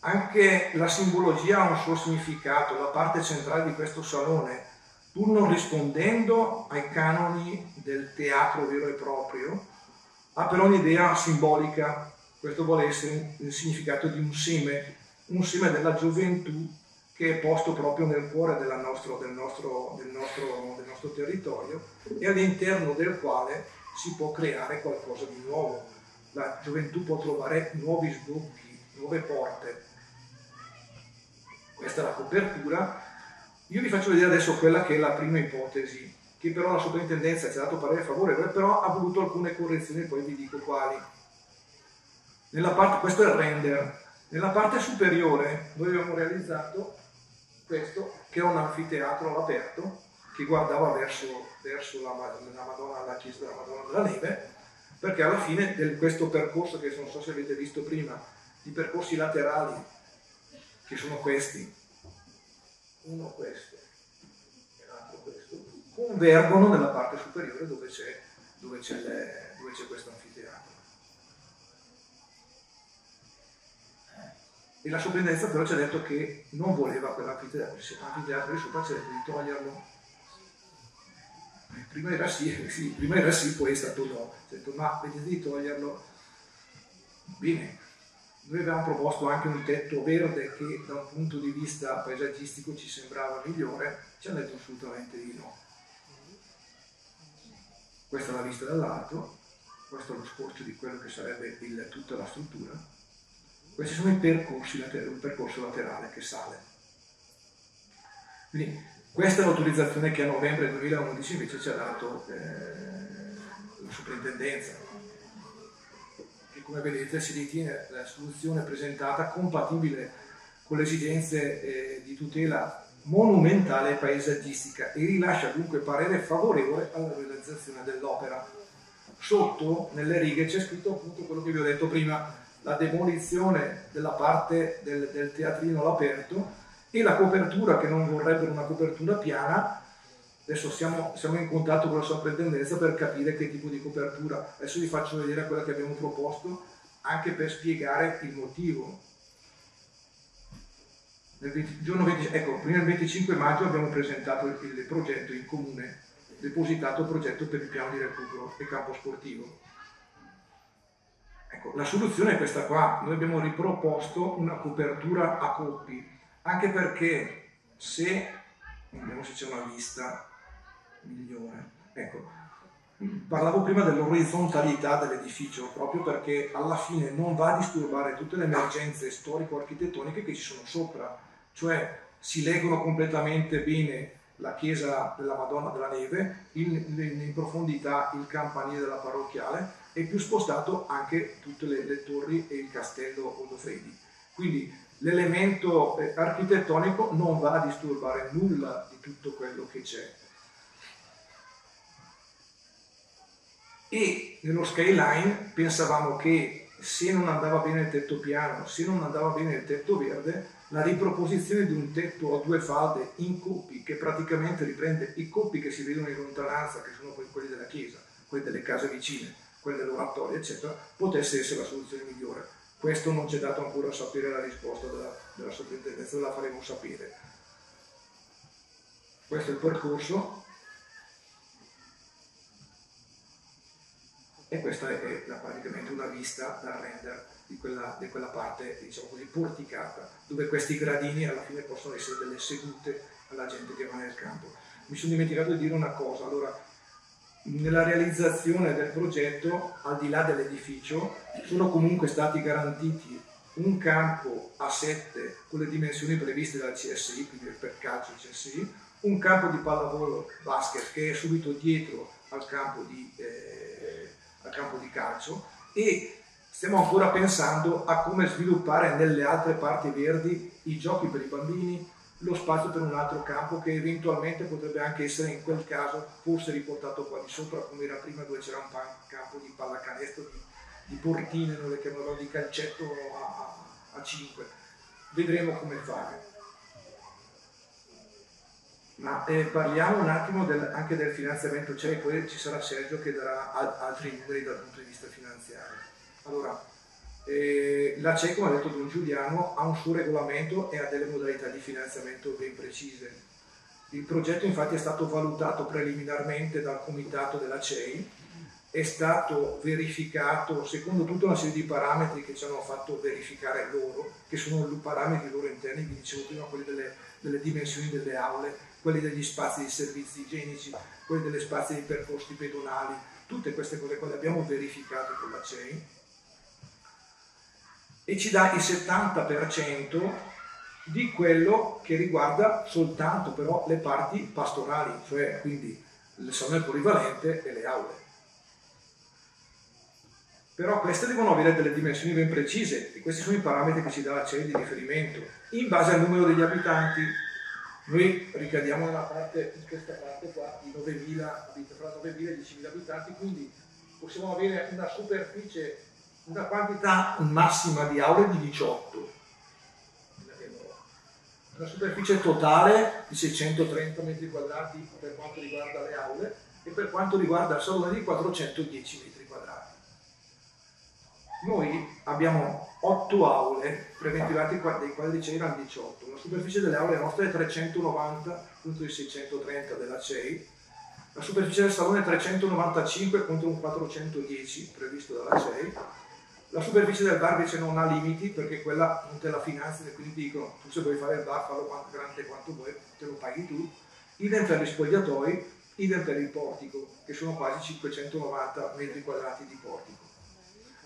anche la simbologia ha un suo significato, la parte centrale di questo salone, pur non rispondendo ai canoni del teatro vero e proprio, ha però un'idea simbolica, questo vuole essere il significato di un seme, un seme della gioventù che è posto proprio nel cuore nostro, del, nostro, del, nostro, del nostro territorio e all'interno del quale si può creare qualcosa di nuovo. La gioventù può trovare nuovi sbocchi, nuove porte. Questa è la copertura. Io vi faccio vedere adesso quella che è la prima ipotesi, che però la soprintendenza ci ha dato parere favorevole, però ha voluto alcune correzioni, poi vi dico quali. Parte, questo è il render. Nella parte superiore noi abbiamo realizzato questo che è un anfiteatro all'aperto che guardava verso, verso la, la, Madonna, la chiesa della Madonna della Neve, perché alla fine di questo percorso che non so se avete visto prima, i percorsi laterali, che sono questi, uno questo e l'altro questo, convergono nella parte superiore dove c'è, dove c'è, questo anfiteatro. E la soprintendenza però ci ha detto che non voleva quell'anfiteatro, l'anfiteatro di sopra ci ha detto di toglierlo. Prima era sì, sì, prima era sì, poi è stato no. Ci ha detto ma vedete di toglierlo. Bene, noi avevamo proposto anche un tetto verde che da un punto di vista paesaggistico ci sembrava migliore, ci hanno detto assolutamente di no. Questa è la vista dall'alto, questo è lo scorcio di quello che sarebbe il, tutta la struttura. Questi sono i percorsi, il percorso laterale che sale. Quindi questa è l'autorizzazione che a novembre 2011 invece ci ha dato eh, la soprintendenza come vedete si ritiene la soluzione presentata compatibile con le esigenze eh, di tutela monumentale e paesaggistica e rilascia dunque parere favorevole alla realizzazione dell'opera. Sotto, nelle righe, c'è scritto appunto quello che vi ho detto prima, la demolizione della parte del, del teatrino all'aperto e la copertura, che non vorrebbero una copertura piana, Adesso siamo, siamo, in contatto con la soprintendenza per capire che tipo di copertura. Adesso vi faccio vedere quella che abbiamo proposto anche per spiegare il motivo. Nel 20, giorno 20, ecco, prima del 25 maggio abbiamo presentato il, il progetto in comune, depositato il progetto per il piano di recupero e campo sportivo. Ecco, la soluzione è questa qua, noi abbiamo riproposto una copertura a coppi, anche perché se, vediamo se c'è una vista, migliore. Ecco, parlavo prima dell'orizzontalità dell'edificio, proprio perché alla fine non va a disturbare tutte le emergenze storico-architettoniche che ci sono sopra, cioè si leggono completamente bene la chiesa della Madonna della Neve, in, in profondità il campanile della parrocchiale e più spostato anche tutte le, le torri e il castello Odofredi. Quindi l'elemento eh, architettonico non va a disturbare nulla di tutto quello che c'è. E nello skyline pensavamo che se non andava bene il tetto piano, se non andava bene il tetto verde, la riproposizione di un tetto a due falde in coppi che praticamente riprende i coppi che si vedono in lontananza, che sono quelli della chiesa, quelli delle case vicine, quelli dell'oratorio, eccetera, potesse essere la soluzione migliore. Questo non ci è dato ancora a sapere la risposta della, della sovrintendenza, la faremo sapere. Questo è il percorso, e questa è la, praticamente una vista da render di quella, di quella parte diciamo così porticata dove questi gradini alla fine possono essere delle sedute alla gente che va nel campo. Mi sono dimenticato di dire una cosa allora nella realizzazione del progetto al di là dell'edificio sono comunque stati garantiti un campo a 7 con le dimensioni previste dal CSI quindi per calcio CSI un campo di pallavolo basket che è subito dietro al campo di eh, al campo di calcio e stiamo ancora pensando a come sviluppare nelle altre parti verdi i giochi per i bambini, lo spazio per un altro campo che eventualmente potrebbe anche essere in quel caso forse riportato qua di sopra come era prima dove c'era un campo di pallacanestro, di, di portine, noi le chiamavamo di calcetto a, a, a 5. Vedremo come fare. Ma eh, parliamo un attimo del, anche del finanziamento CEI, poi ci sarà Sergio che darà al, altri numeri dal punto di vista finanziario. Allora, eh, la CEI, come ha detto Don Giuliano, ha un suo regolamento e ha delle modalità di finanziamento ben precise. Il progetto infatti è stato valutato preliminarmente dal comitato della CEI, è stato verificato secondo tutta una serie di parametri che ci hanno fatto verificare loro, che sono parametri loro interni, vi dicevo prima, quelli delle, delle dimensioni delle aule, quelli degli spazi di servizi igienici, quelli degli spazi di percorsi pedonali, tutte queste cose qua le abbiamo verificate con la CEI e ci dà il 70% di quello che riguarda soltanto però le parti pastorali, cioè quindi il salone polivalente e le aule. Però queste devono avere delle dimensioni ben precise e questi sono i parametri che ci dà la CEI di riferimento in base al numero degli abitanti Noi ricadiamo nella parte, in questa parte qua, di 9.000, fra 9.000 e 10.000 abitanti, quindi possiamo avere una superficie, una quantità massima di aule di 18. Una superficie totale di 630 metri quadrati per quanto riguarda le aule e per quanto riguarda il salone di 410 metri. Noi abbiamo 8 aule preventivate dei quali c'erano 18. La superficie delle aule nostre è 390 contro i 630 della CEI, la superficie del salone è 395 contro un 410 previsto dalla CEI, la superficie del bar invece non ha limiti perché quella non te la finanzia e quindi dicono tu se vuoi fare il bar fallo quanto grande quanto vuoi, te lo paghi tu, idem per gli spogliatoi, idem per il portico che sono quasi 590 metri quadrati di portico.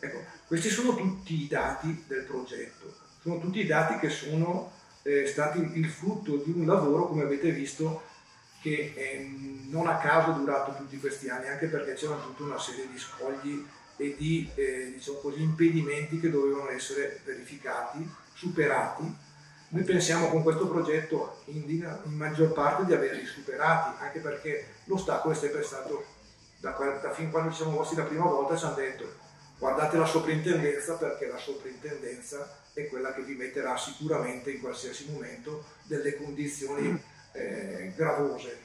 Ecco, questi sono tutti i dati del progetto, sono tutti i dati che sono eh, stati il frutto di un lavoro, come avete visto, che eh, non a caso è durato tutti questi anni, anche perché c'era tutta una serie di scogli e di eh, diciamo così, impedimenti che dovevano essere verificati, superati. Noi pensiamo con questo progetto in, in maggior parte di averli superati, anche perché l'ostacolo è sempre stato, da, da fin quando ci siamo mossi la prima volta, ci hanno detto guardate la soprintendenza perché la soprintendenza è quella che vi metterà sicuramente in qualsiasi momento delle condizioni eh, gravose.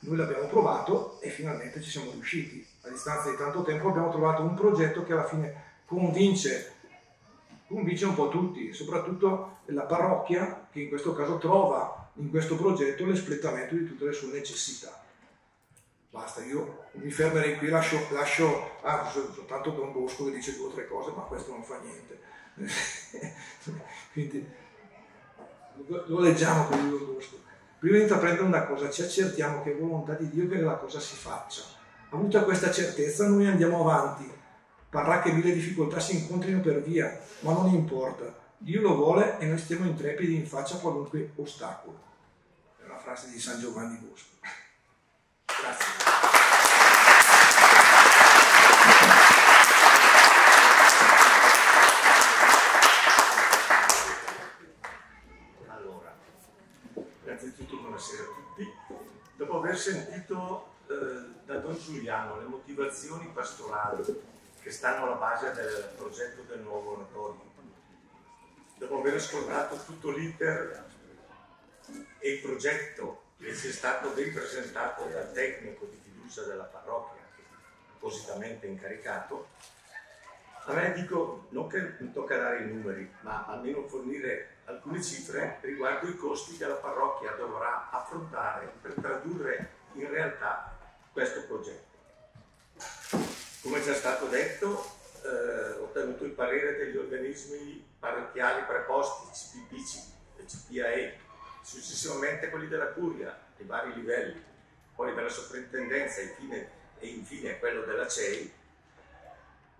Noi l'abbiamo provato e finalmente ci siamo riusciti. A distanza di tanto tempo abbiamo trovato un progetto che alla fine convince, convince un po' tutti, soprattutto la parrocchia che in questo caso trova in questo progetto l'espletamento di tutte le sue necessità. Basta, io mi fermerei qui, lascio, lascio ah, soltanto Don Bosco che dice due o tre cose, ma questo non fa niente. Quindi lo leggiamo con il Don Bosco. Prima di intraprendere una cosa ci accertiamo che è volontà di Dio che la cosa si faccia. Avuta questa certezza noi andiamo avanti. Parrà che mille difficoltà si incontrino per via, ma non importa. Dio lo vuole e noi stiamo intrepidi in faccia a qualunque ostacolo. È una frase di San Giovanni Bosco. Allora, innanzitutto buonasera a tutti. Dopo aver sentito eh, da Don Giuliano le motivazioni pastorali che stanno alla base del progetto del nuovo oratorio, dopo aver ascoltato tutto l'iter e il progetto che è stato ben presentato dal tecnico di fiducia della parrocchia, appositamente incaricato, a me dico, non che mi tocca dare i numeri, ma almeno fornire alcune cifre riguardo i costi che la parrocchia dovrà affrontare per tradurre in realtà questo progetto. Come già stato detto, eh, ho ottenuto il parere degli organismi parrocchiali preposti, CPP e CPAE, successivamente quelli della curia, ai vari livelli, poi della soprintendenza infine, e infine quello della CEI,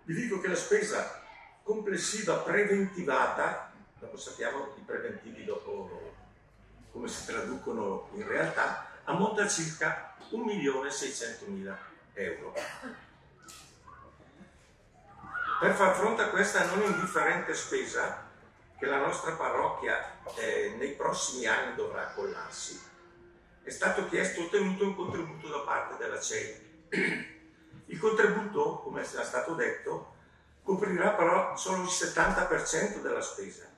vi dico che la spesa complessiva preventivata, dopo sappiamo i preventivi dopo come si traducono in realtà, ammonta a circa 1.600.000 euro. Per far fronte a questa non indifferente spesa, che la nostra parrocchia eh, nei prossimi anni dovrà accollarsi, è stato chiesto ottenuto un contributo da parte della CEI. Il contributo, come è stato detto, coprirà però solo il 70% della spesa,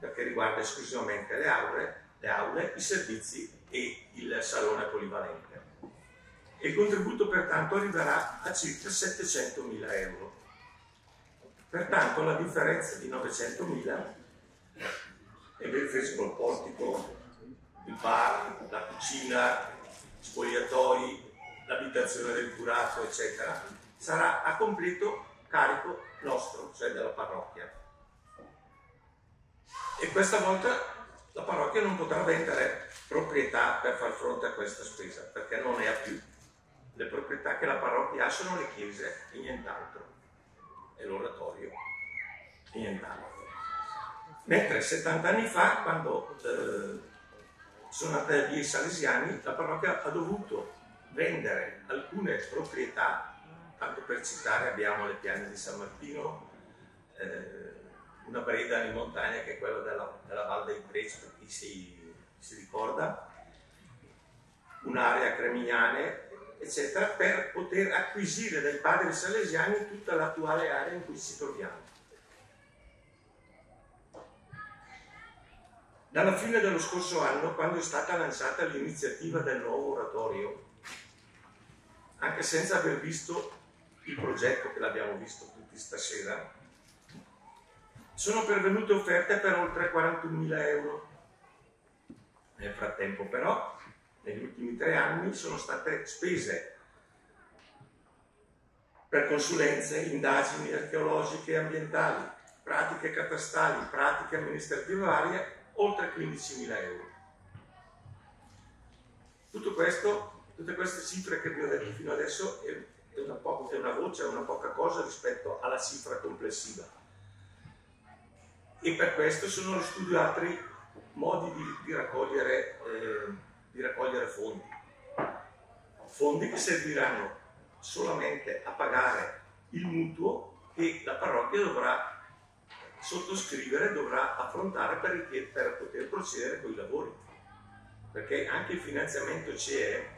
perché riguarda esclusivamente le aule, le aule, i servizi e il salone polivalente. il contributo pertanto arriverà a circa 700.000 euro. Pertanto la differenza di 900.000 e ben fresco il portico, il bar, la cucina, spogliatoi, l'abitazione del curato, eccetera, sarà a completo carico nostro, cioè della parrocchia. E questa volta la parrocchia non potrà vendere proprietà per far fronte a questa spesa, perché non ne ha più. Le proprietà che la parrocchia ha sono le chiese e nient'altro, e l'oratorio e nient'altro. Mentre 70 anni fa, quando eh, sono andati i salesiani, la parrocchia ha dovuto vendere alcune proprietà, tanto per citare abbiamo le piane di San Martino, eh, una breda in montagna che è quella della, della Val dei Preci, per chi si si ricorda, un'area Cremignane, eccetera, per poter acquisire dai padri salesiani tutta l'attuale area in cui ci troviamo. Dalla fine dello scorso anno, quando è stata lanciata l'iniziativa del nuovo oratorio, anche senza aver visto il progetto che l'abbiamo visto tutti stasera, sono pervenute offerte per oltre 41.000 euro. Nel frattempo però, negli ultimi tre anni, sono state spese per consulenze, indagini archeologiche e ambientali, pratiche catastali, pratiche amministrative varie, oltre 15.000 euro. Tutto questo, tutte queste cifre che vi ho detto fino adesso è una, po- è una voce, è una poca cosa rispetto alla cifra complessiva. E per questo sono studio altri modi di, di, raccogliere, eh, di raccogliere fondi. Fondi che serviranno solamente a pagare il mutuo che la parrocchia dovrà sottoscrivere, dovrà affrontare per, per poter procedere con i lavori. Perché anche il finanziamento CE,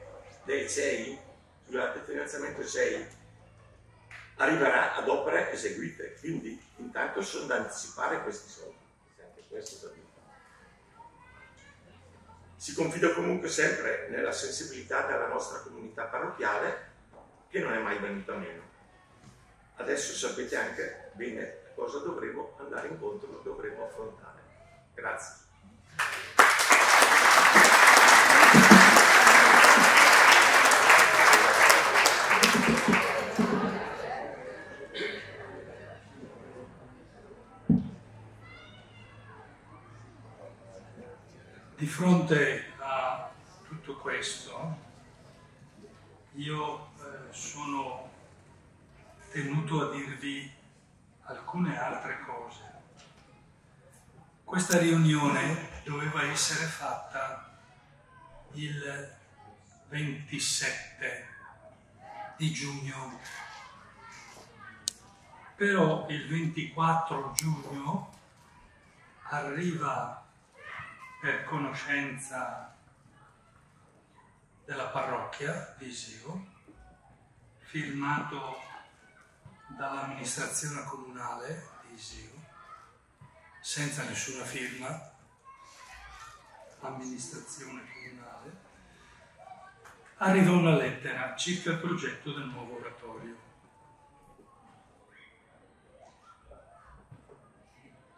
dei CEI scusate, il finanziamento 6 arriverà ad opere eseguite, quindi intanto sono da anticipare questi soldi, anche questo da dire. Si confida comunque sempre nella sensibilità della nostra comunità parrocchiale che non è mai venuta meno. Adesso sapete anche bene cosa dovremo andare incontro, dovremo affrontare. Grazie. Di fronte a tutto questo, io eh, sono tenuto a dirvi alcune altre cose. Questa riunione doveva essere fatta il 27 di giugno, però il 24 giugno arriva per conoscenza della parrocchia di firmato dall'amministrazione comunale di Iseo, senza nessuna firma, amministrazione comunale, arriva una lettera circa il progetto del nuovo oratorio.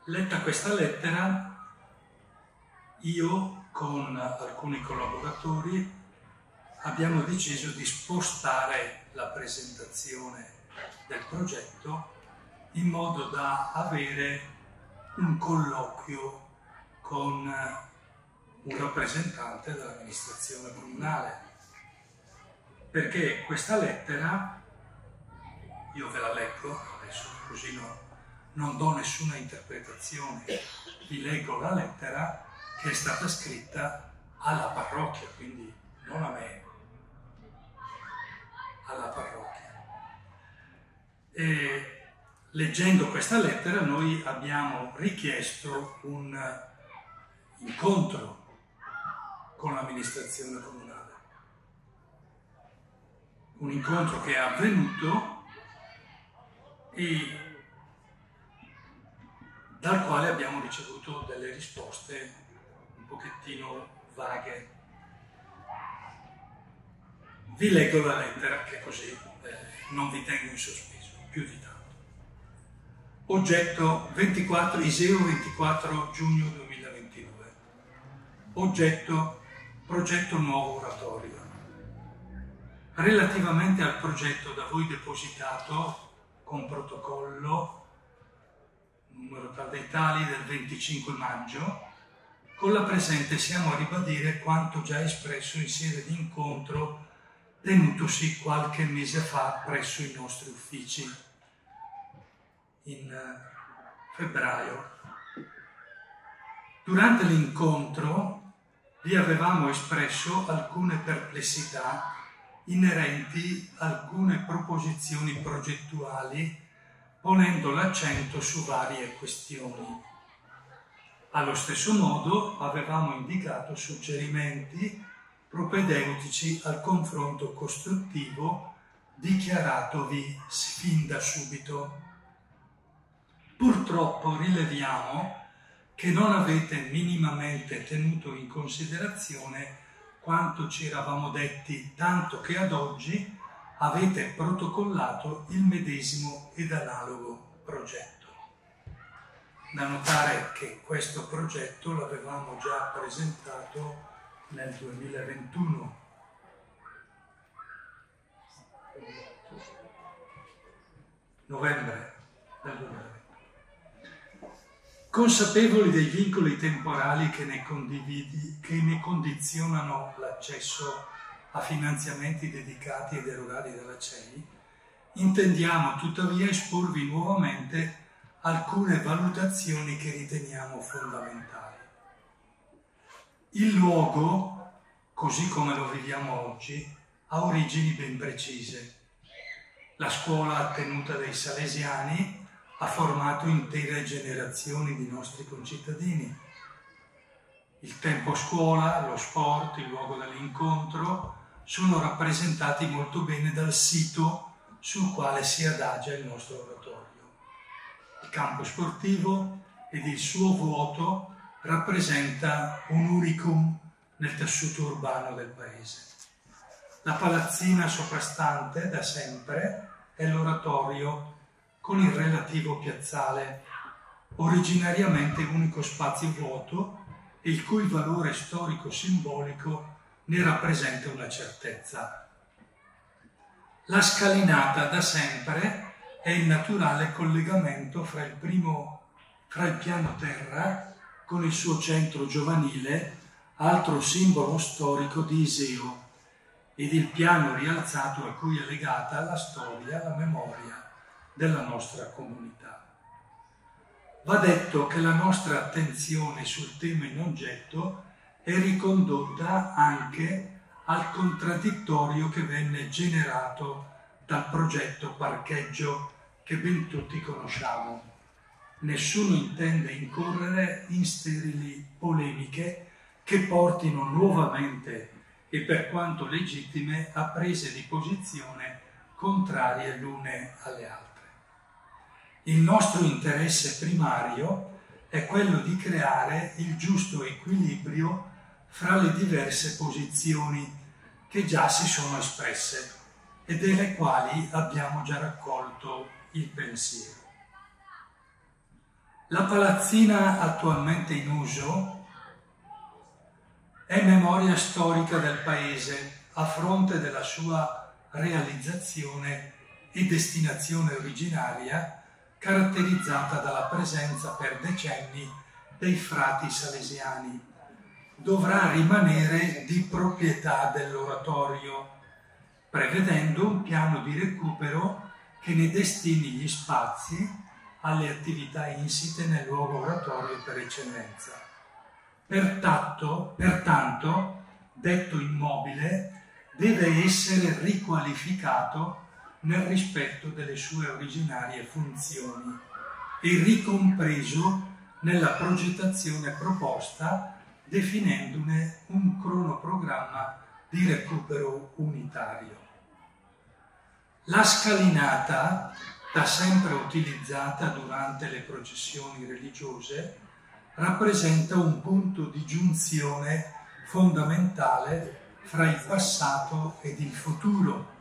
Letta questa lettera, io con alcuni collaboratori abbiamo deciso di spostare la presentazione del progetto in modo da avere un colloquio con un rappresentante dell'amministrazione comunale. Perché questa lettera, io ve la leggo adesso così no, non do nessuna interpretazione, vi leggo la lettera che è stata scritta alla parrocchia, quindi non a me, alla parrocchia. E leggendo questa lettera noi abbiamo richiesto un incontro con l'amministrazione comunale, un incontro che è avvenuto e dal quale abbiamo ricevuto delle risposte pochettino vaghe. Vi leggo la lettera che così eh, non vi tengo in sospeso più di tanto. Oggetto 24, Iseo 24 giugno 2022. Oggetto progetto nuovo oratorio. Relativamente al progetto da voi depositato con protocollo numero tal dei tali del 25 maggio, con la presente siamo a ribadire quanto già espresso in sede di incontro tenutosi qualche mese fa presso i nostri uffici in eh, febbraio. Durante l'incontro vi avevamo espresso alcune perplessità inerenti alcune proposizioni progettuali ponendo l'accento su varie questioni Allo stesso modo avevamo indicato suggerimenti propedeutici al confronto costruttivo dichiaratovi fin da subito. Purtroppo rileviamo che non avete minimamente tenuto in considerazione quanto ci eravamo detti, tanto che ad oggi avete protocollato il medesimo ed analogo progetto. Da notare che questo progetto l'avevamo già presentato nel 2021. Novembre del 2021. Consapevoli dei vincoli temporali che ne, che ne condizionano l'accesso a finanziamenti dedicati ed erogati dalla CEI, intendiamo tuttavia esporvi nuovamente alcune valutazioni che riteniamo fondamentali. Il luogo, così come lo viviamo oggi, ha origini ben precise. La scuola tenuta dai Salesiani ha formato intere generazioni di nostri concittadini. Il tempo scuola, lo sport, il luogo dell'incontro sono rappresentati molto bene dal sito sul quale si adagia il nostro oratorio. Il campo sportivo ed il suo vuoto rappresenta un unicum nel tessuto urbano del paese. La palazzina soprastante da sempre è l'oratorio con il relativo piazzale, originariamente unico spazio vuoto il cui valore storico-simbolico ne rappresenta una certezza. La scalinata da sempre è il naturale collegamento fra il, primo, fra il piano terra con il suo centro giovanile, altro simbolo storico di Iseo, ed il piano rialzato a cui è legata la storia, la memoria della nostra comunità. Va detto che la nostra attenzione sul tema in oggetto è ricondotta anche al contraddittorio che venne generato dal progetto parcheggio che ben tutti conosciamo. Nessuno intende incorrere in sterili polemiche che portino nuovamente e per quanto legittime a prese di posizione contrarie l'une alle altre. Il nostro interesse primario è quello di creare il giusto equilibrio fra le diverse posizioni che già si sono espresse e delle quali abbiamo già raccolto il pensiero. La palazzina attualmente in uso è memoria storica del paese a fronte della sua realizzazione e destinazione originaria caratterizzata dalla presenza per decenni dei frati salesiani. Dovrà rimanere di proprietà dell'oratorio, prevedendo un piano di recupero che ne destini gli spazi alle attività insite nel luogo oratorio per eccellenza. Pertanto, pertanto detto immobile deve essere riqualificato nel rispetto delle sue originarie funzioni e ricompreso nella progettazione proposta definendone un cronoprogramma di recupero unitario. La scalinata, da sempre utilizzata durante le processioni religiose, rappresenta un punto di giunzione fondamentale fra il passato ed il futuro,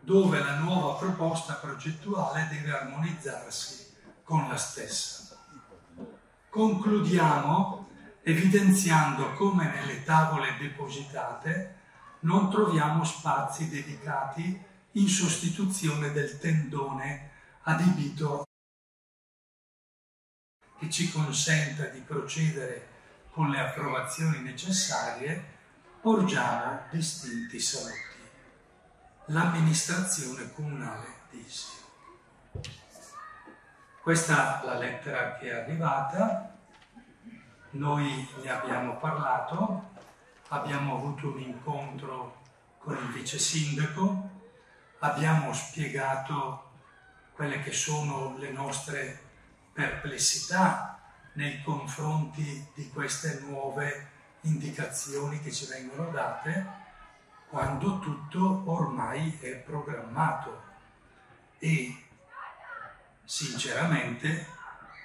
dove la nuova proposta progettuale deve armonizzarsi con la stessa. Concludiamo evidenziando come nelle tavole depositate non troviamo spazi dedicati in sostituzione del tendone adibito che ci consenta di procedere con le approvazioni necessarie, porgiamo distinti saluti. L'amministrazione comunale di Isio. Questa è la lettera che è arrivata noi ne abbiamo parlato, abbiamo avuto un incontro con il vice sindaco, abbiamo spiegato quelle che sono le nostre perplessità nei confronti di queste nuove indicazioni che ci vengono date quando tutto ormai è programmato. E sinceramente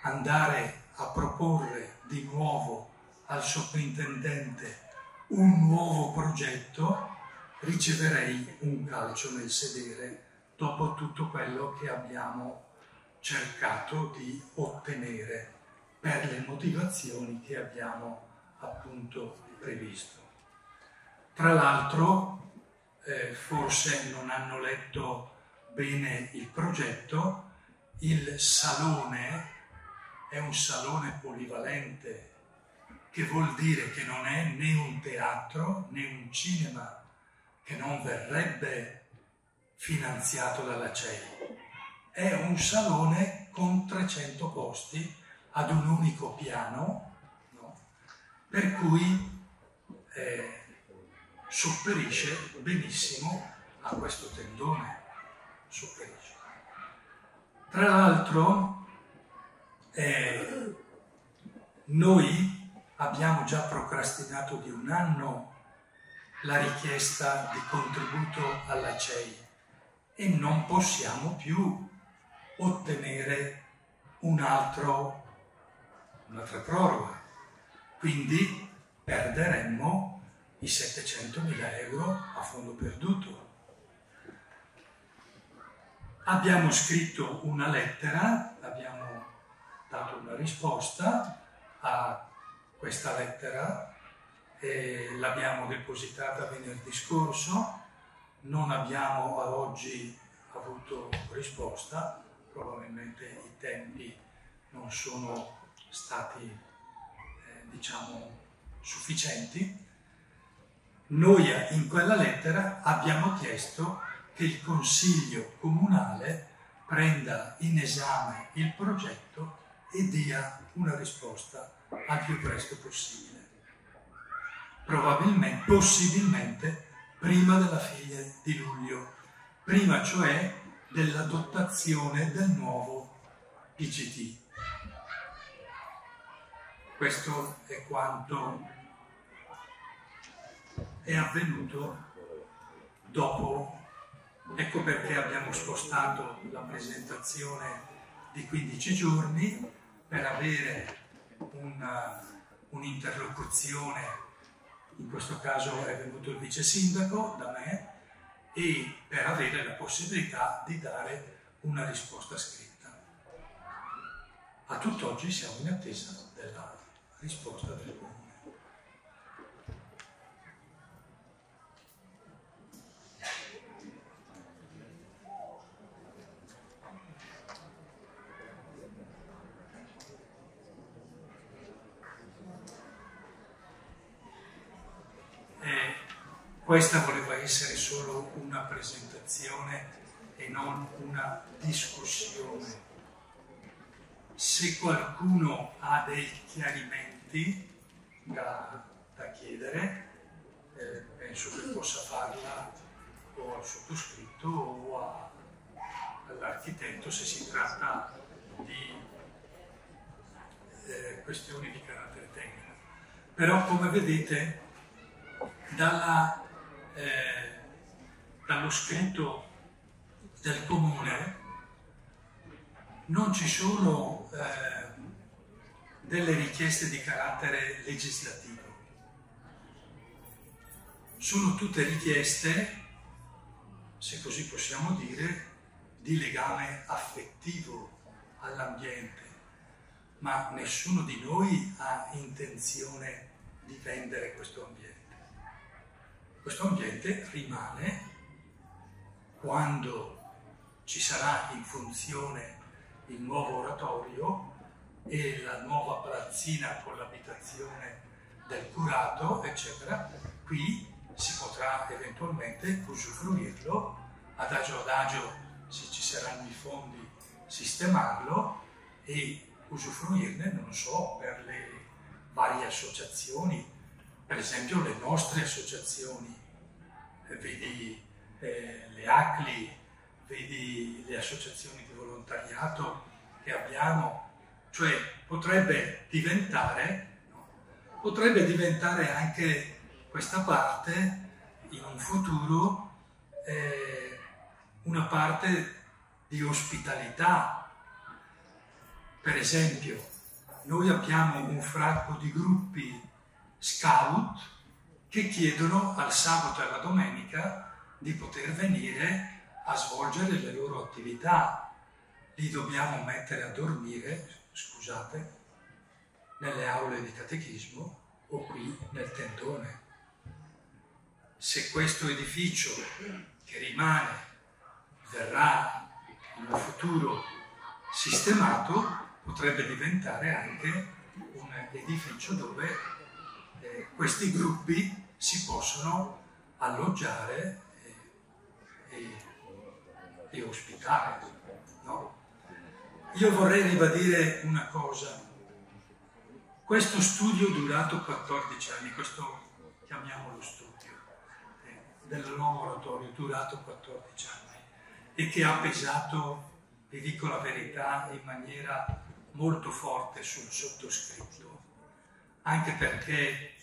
andare a proporre di nuovo al sovrintendente un nuovo progetto riceverei un calcio nel sedere dopo tutto quello che abbiamo cercato di ottenere per le motivazioni che abbiamo appunto previsto. Tra l'altro, eh, forse non hanno letto bene il progetto, il salone è un salone polivalente, che vuol dire che non è né un teatro né un cinema, che non verrebbe finanziato dalla CEI. È un salone con 300 posti ad un unico piano, no? per cui eh, sopperisce benissimo a questo tendone. Sopperisce. Tra l'altro, eh, noi abbiamo già procrastinato di un anno la richiesta di contributo alla CEI e non possiamo più ottenere un altro un'altra proroga. Quindi perderemmo i 700.000 euro a fondo perduto. Abbiamo scritto una lettera, abbiamo dato una risposta a questa lettera, l'abbiamo depositata venerdì scorso, non abbiamo ad oggi avuto risposta, probabilmente i tempi non sono stati, eh, diciamo, sufficienti, noi in quella lettera abbiamo chiesto che il Consiglio Comunale prenda in esame il progetto e dia una risposta al più presto possibile. Probabilmente, possibilmente, prima della fine di luglio, prima cioè della dotazione del nuovo PGT. Questo è quanto è avvenuto dopo, ecco perché abbiamo spostato la presentazione di 15 giorni per avere una, un'interlocuzione, in questo caso è venuto il vice sindaco da me, e per avere la possibilità di dare una risposta scritta. A tutt'oggi siamo in attesa della risposta del comune. Eh, questa voleva essere solo una presentazione e non una discussione. Se qualcuno ha dei chiarimenti, da, da chiedere, eh, penso che possa farla o al sottoscritto o all'architetto se si tratta di eh, questioni di carattere tecnico. Però come vedete dalla, eh, dallo scritto del comune non ci sono eh, delle richieste di carattere legislativo. Sono tutte richieste, se così possiamo dire, di legame affettivo all'ambiente, ma nessuno di noi ha intenzione di vendere questo ambiente. Questo ambiente rimane quando ci sarà in funzione il nuovo oratorio e la nuova palazzina con l'abitazione del curato, eccetera, qui si potrà eventualmente usufruirlo. Adagio adagio, se ci saranno i fondi, sistemarlo e usufruirne, non so, per le varie associazioni, per esempio le nostre associazioni, vedi eh, le ACLI, vedi le associazioni di volontariato che abbiamo, cioè potrebbe diventare, potrebbe diventare anche questa parte in un futuro eh, una parte di ospitalità. Per esempio, noi abbiamo un fracco di gruppi scout che chiedono al sabato e alla domenica di poter venire a svolgere le loro attività. Li dobbiamo mettere a dormire, scusate, nelle aule di catechismo o qui nel tendone. Se questo edificio che rimane verrà in un futuro sistemato, potrebbe diventare anche un edificio dove questi gruppi si possono alloggiare e, e, e ospitare. No? Io vorrei ribadire una cosa. Questo studio durato 14 anni, questo chiamiamolo studio, eh, del oratorio durato 14 anni e che ha pesato, vi dico la verità, in maniera molto forte sul sottoscritto, anche perché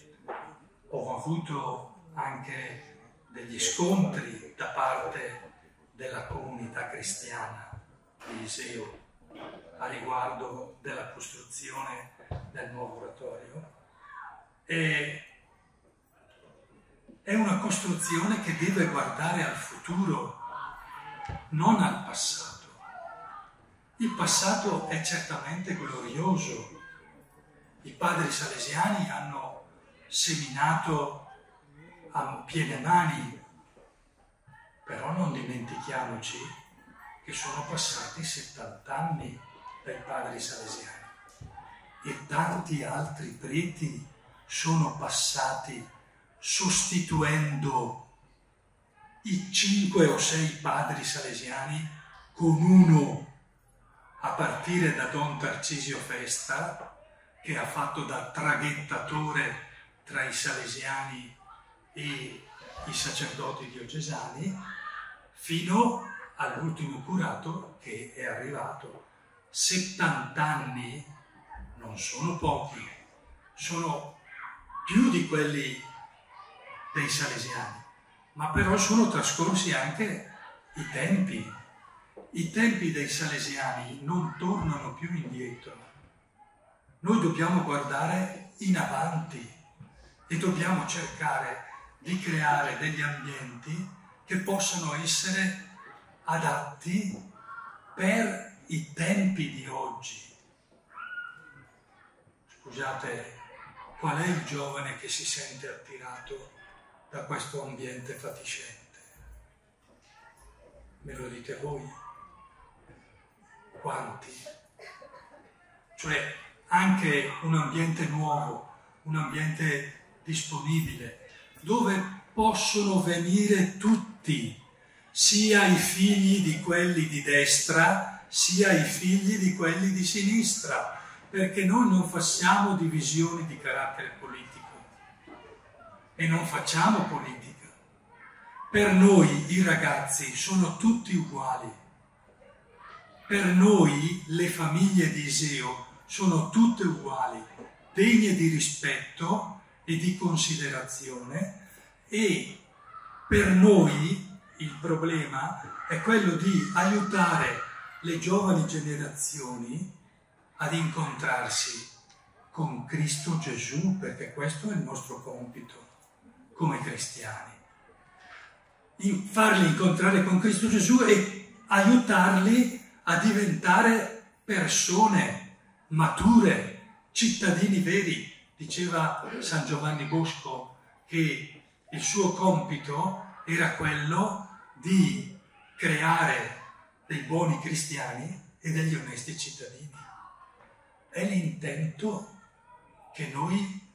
ho avuto anche degli scontri da parte della comunità cristiana di Iseo a riguardo della costruzione del nuovo oratorio. E è una costruzione che deve guardare al futuro, non al passato. Il passato è certamente glorioso. I padri salesiani hanno seminato a piene mani, però non dimentichiamoci che sono passati 70 anni dai padri salesiani e tanti altri preti sono passati sostituendo i cinque o sei padri salesiani con uno a partire da Don Tarcisio Festa, che ha fatto da traghettatore tra i salesiani e i sacerdoti diocesani, fino all'ultimo curato che è arrivato. 70 anni non sono pochi, sono più di quelli dei salesiani, ma però sono trascorsi anche i tempi i tempi dei salesiani non tornano più indietro. Noi dobbiamo guardare in avanti e dobbiamo cercare di creare degli ambienti che possano essere adatti per i tempi di oggi. Scusate, qual è il giovane che si sente attirato da questo ambiente fatiscente? Me lo dite voi? quanti. Cioè anche un ambiente nuovo, un ambiente disponibile, dove possono venire tutti, sia i figli di quelli di destra, sia i figli di quelli di sinistra, perché noi non facciamo divisioni di carattere politico e non facciamo politica. Per noi i ragazzi sono tutti uguali per noi le famiglie di Iseo sono tutte uguali, degne di rispetto e di considerazione e per noi il problema è quello di aiutare le giovani generazioni ad incontrarsi con Cristo Gesù, perché questo è il nostro compito come cristiani. Farli incontrare con Cristo Gesù e aiutarli a diventare persone mature, cittadini veri. Diceva San Giovanni Bosco che il suo compito era quello di creare dei buoni cristiani e degli onesti cittadini. È l'intento che noi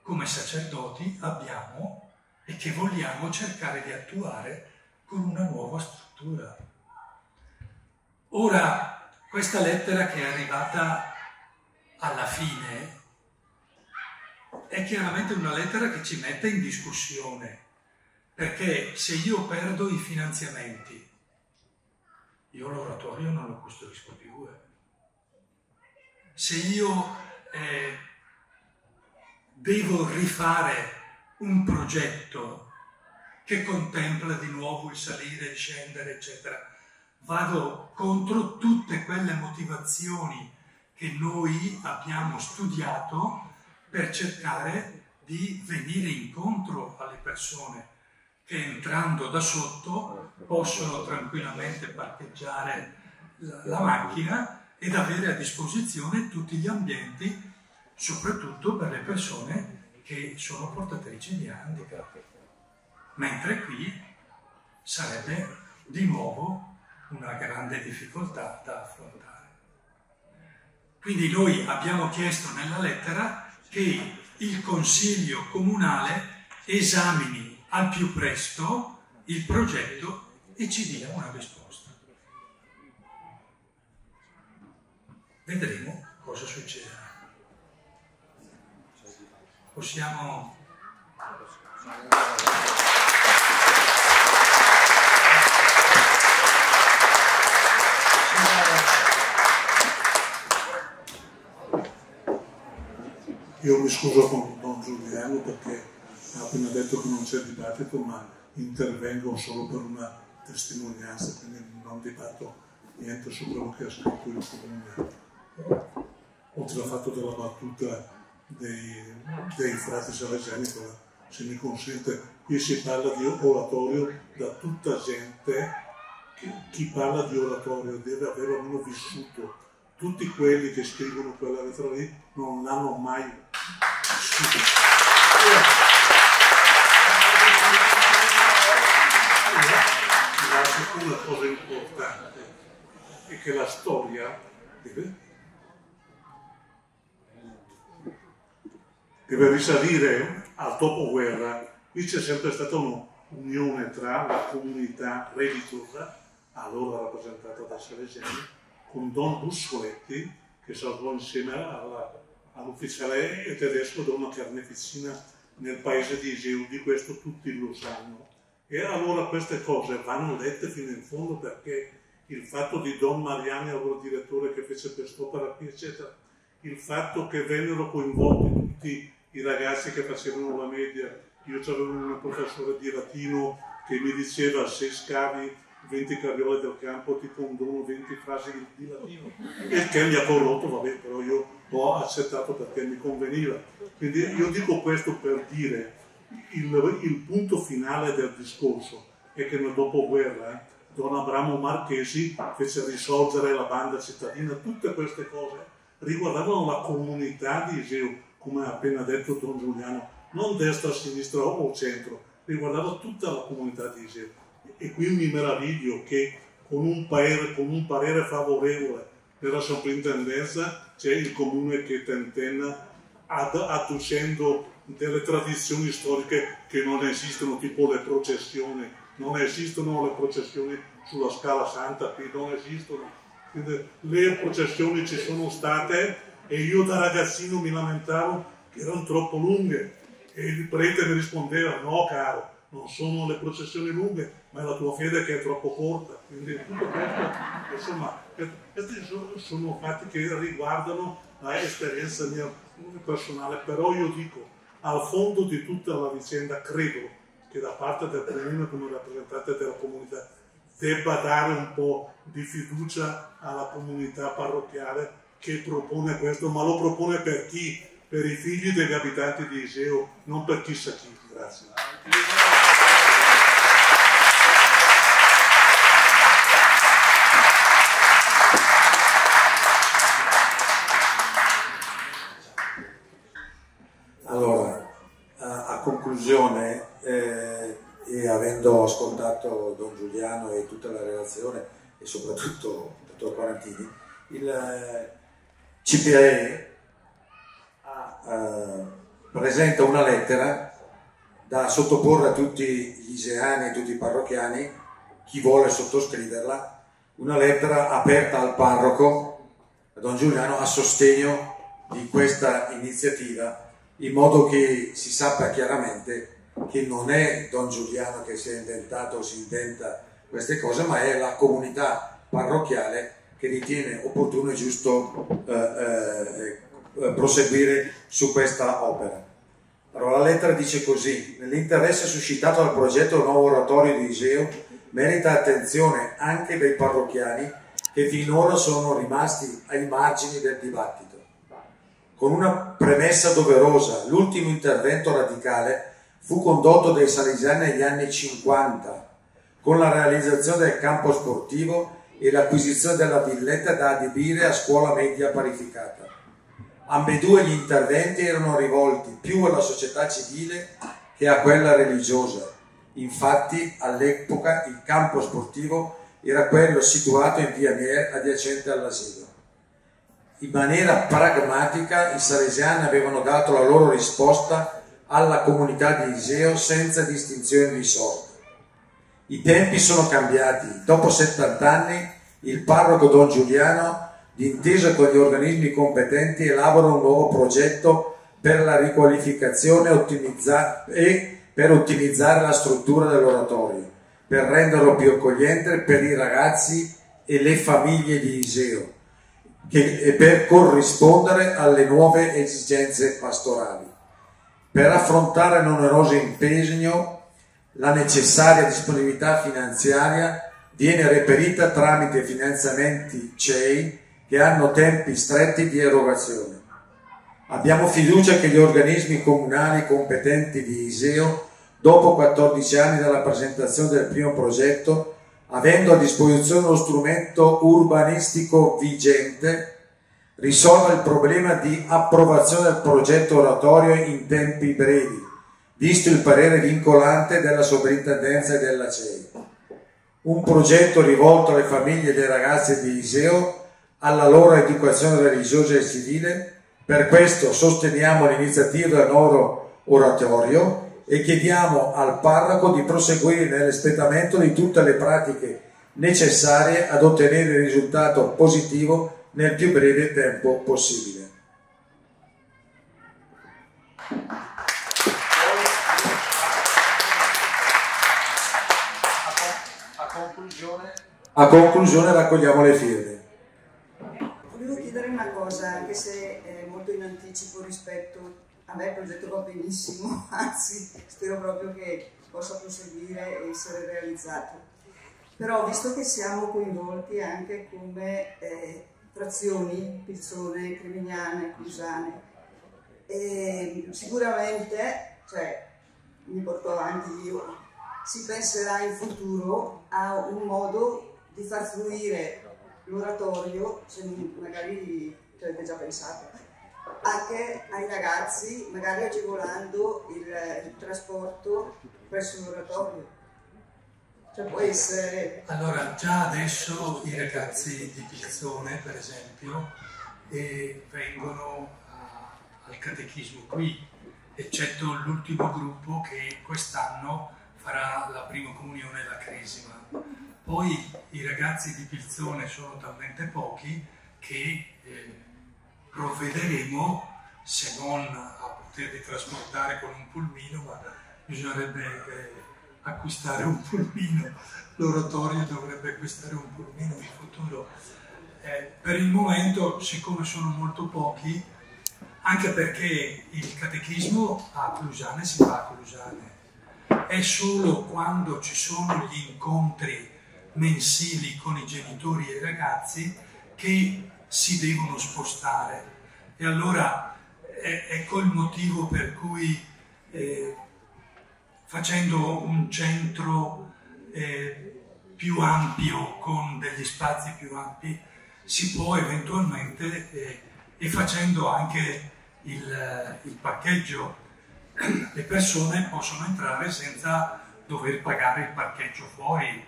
come sacerdoti abbiamo e che vogliamo cercare di attuare con una nuova struttura. Ora, questa lettera che è arrivata alla fine è chiaramente una lettera che ci mette in discussione, perché se io perdo i finanziamenti, io l'oratorio non lo costruisco più. Eh. se io eh, devo rifare un progetto che contempla di nuovo il salire, il scendere, eccetera, vado contro tutte quelle motivazioni che noi abbiamo studiato per cercare di venire incontro alle persone che entrando da sotto possono tranquillamente parcheggiare la, macchina ed avere a disposizione tutti gli ambienti, soprattutto per le persone che sono portatrici di handicap. Mentre qui sarebbe di nuovo una grande difficoltà da affrontare. Quindi noi abbiamo chiesto nella lettera che il Consiglio Comunale esamini al più presto il progetto e ci dia una risposta. Vedremo cosa succederà. Possiamo... Io mi scuso con Don Giuliano perché ha appena detto che non c'è dibattito, ma intervengo solo per una testimonianza, quindi non dibatto niente su quello che ha scritto il comune. Oltre al fatto della battuta dei, dei frati salesiani, se mi consente, qui si parla di oratorio da tutta gente, chi parla di oratorio deve aver almeno vissuto tutti quelli che scrivono quella lettera lì non l'hanno mai vissuto. La seconda cosa importante è che la storia deve, deve risalire al dopoguerra. Qui c'è sempre stata un'unione tra la comunità religiosa, allora rappresentata da Salesiani, con Don Bussoletti che salvò insieme all'ufficiale tedesco da una carneficina nel paese di Iseu, di questo tutti lo sanno. E allora queste cose vanno lette fino in fondo perché il fatto di Don Mariani, allora direttore che fece quest'opera qui, eccetera, il fatto che vennero coinvolti tutti i ragazzi che facevano la media, io avevo un professore di latino che mi diceva se scavi 20 carriole del campo ti condono 20 frasi di latino. Il che mi ha corrotto, vabbè, però io l'ho accettato perché mi conveniva. Quindi io dico questo per dire il, il punto finale del discorso è che nel dopoguerra Don Abramo Marchesi fece risorgere la banda cittadina, tutte queste cose riguardavano la comunità di Iseo, come ha appena detto Don Giuliano, non destra, sinistra o centro, riguardava tutta la comunità di Iseo e qui mi meraviglio che con un parere, con un parere favorevole della soprintendenza c'è il comune che tentenna ad, adducendo delle tradizioni storiche che non esistono, tipo le processioni, non esistono le processioni sulla Scala Santa, qui non esistono. Quindi, le processioni ci sono state e io da ragazzino mi lamentavo che erano troppo lunghe e il prete mi rispondeva no caro, non sono le processioni lunghe, ma è la tua fede che è troppo corta. Quindi tutto questo, insomma, questi sono fatti che riguardano l'esperienza mia personale, però io dico, al fondo di tutta la vicenda credo che da parte del comune come rappresentante della comunità debba dare un po' di fiducia alla comunità parrocchiale che propone questo, ma lo propone per chi? Per i figli degli abitanti di Iseo, non per chissà chi. Grazie. Allora, a, conclusione, eh, e avendo ascoltato Don Giuliano e tutta la relazione, e soprattutto il dottor Quarantini, il eh, CPAE eh, presenta una lettera da sottoporre a tutti gli iseani e tutti i parrocchiani, chi vuole sottoscriverla, una lettera aperta al parroco, a Don Giuliano, a sostegno di questa iniziativa, in modo che si sappia chiaramente che non è Don Giuliano che si è inventato o si inventa queste cose, ma è la comunità parrocchiale che ritiene opportuno e giusto eh, eh, eh, proseguire su questa opera. Allora, la lettera dice così, nell'interesse suscitato dal progetto del nuovo oratorio di Iseo, merita attenzione anche dei parrocchiani che finora sono rimasti ai margini del dibattito. Con una premessa doverosa, l'ultimo intervento radicale fu condotto dai salesiani negli anni 50, con la realizzazione del campo sportivo e l'acquisizione della villetta da adibire a scuola media parificata. Ambedue gli interventi erano rivolti più alla società civile che a quella religiosa. Infatti, all'epoca il campo sportivo era quello situato in via Mier adiacente all'asilo. In maniera pragmatica i salesiani avevano dato la loro risposta alla comunità di Iseo senza distinzione di sorte. I tempi sono cambiati. Dopo 70 anni il parroco Don Giuliano d'intesa con gli organismi competenti, elabora un nuovo progetto per la riqualificazione e per ottimizzare la struttura dell'oratorio, per renderlo più accogliente per i ragazzi e le famiglie di Iseo e per corrispondere alle nuove esigenze pastorali. Per affrontare l'oneroso impegno, la necessaria disponibilità finanziaria viene reperita tramite finanziamenti CEI che hanno tempi stretti di erogazione. Abbiamo fiducia che gli organismi comunali competenti di Iseo, dopo 14 anni dalla presentazione del primo progetto, avendo a disposizione uno strumento urbanistico vigente, risolva il problema di approvazione del progetto oratorio in tempi brevi, visto il parere vincolante della sovrintendenza e della CEI. Un progetto rivolto alle famiglie dei ragazzi di Iseo alla loro educazione religiosa e civile. Per questo sosteniamo l'iniziativa del loro oratorio e chiediamo al parroco di proseguire nell'espletamento di tutte le pratiche necessarie ad ottenere il risultato positivo nel più breve tempo possibile. A conclusione, a conclusione raccogliamo le firme chiedere una cosa, anche se è molto in anticipo rispetto a me il progetto va benissimo, anzi spero proprio che possa proseguire e essere realizzato. Però visto che siamo coinvolti anche come eh, frazioni, Pizzone, Crimignane, Cusane, eh, sicuramente, cioè mi porto avanti io, si penserà in futuro a un modo di far fluire l'oratorio, se magari ci avete già pensato, anche ai ragazzi, magari agevolando il, il trasporto presso l'oratorio. Cioè può essere... Allora, già adesso i ragazzi di Pizzone, per esempio, eh, vengono a, al catechismo qui, eccetto l'ultimo gruppo che quest'anno farà la prima comunione e la cresima. Poi i ragazzi di Pilzone sono talmente pochi che eh, provvederemo, se non a poterli trasportare con un pulmino, ma bisognerebbe eh, acquistare un pulmino, l'oratorio dovrebbe acquistare un pulmino in futuro. Eh, per il momento, siccome sono molto pochi, anche perché il catechismo a Clusane si fa a Clusane, è solo quando ci sono gli incontri mensili con i genitori e i ragazzi che si devono spostare. E allora eh, ecco il motivo per cui eh, facendo un centro eh, più ampio, con degli spazi più ampi, si può eventualmente, eh, e facendo anche il, il parcheggio, le persone possono entrare senza dover pagare il parcheggio fuori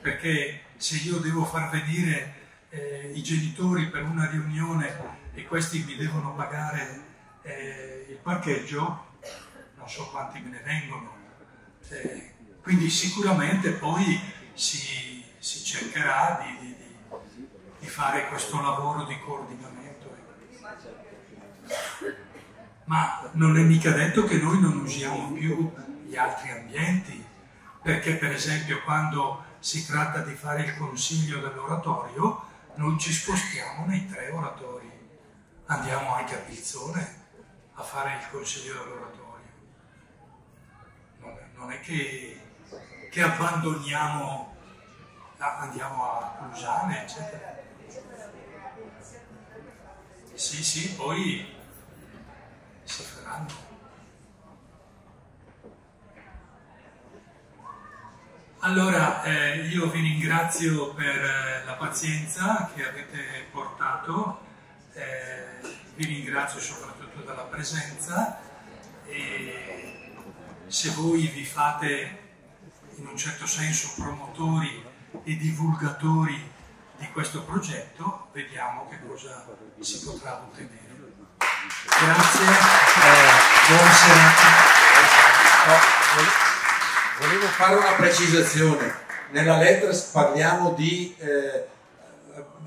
perché se io devo far venire eh, i genitori per una riunione e questi mi devono pagare eh, il parcheggio, non so quanti me ne vengono. Eh, quindi sicuramente poi si, si cercherà di, di, di, fare questo lavoro di coordinamento. Ma non è mica detto che noi non usiamo più gli altri ambienti, perché per esempio quando si tratta di fare il consiglio dell'oratorio, noi ci spostiamo nei tre oratori, andiamo anche a Pizzone a fare il consiglio dell'oratorio. Non, è che, che abbandoniamo, andiamo a Lusane, eccetera. Sì, sì, poi si faranno. Allora, eh, io vi ringrazio per eh, la pazienza che avete portato, eh, vi ringrazio soprattutto della presenza e se voi vi fate in un certo senso promotori e divulgatori di questo progetto, vediamo che cosa si potrà ottenere. Grazie, eh, buon serata. Volevo fare una precisazione. Nella lettera parliamo di eh,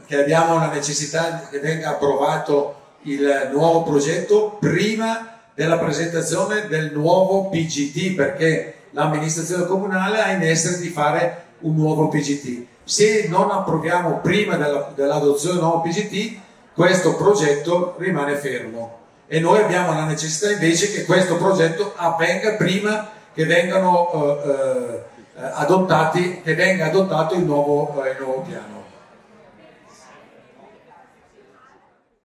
che abbiamo la necessità che venga approvato il nuovo progetto prima della presentazione del nuovo PGT perché l'amministrazione comunale ha in essere di fare un nuovo PGT. Se non approviamo prima della, dell'adozione del nuovo PGT, questo progetto rimane fermo e noi abbiamo la necessità invece che questo progetto avvenga prima che vengano eh, eh, adottati, che venga adottato il nuovo, eh, il nuovo piano.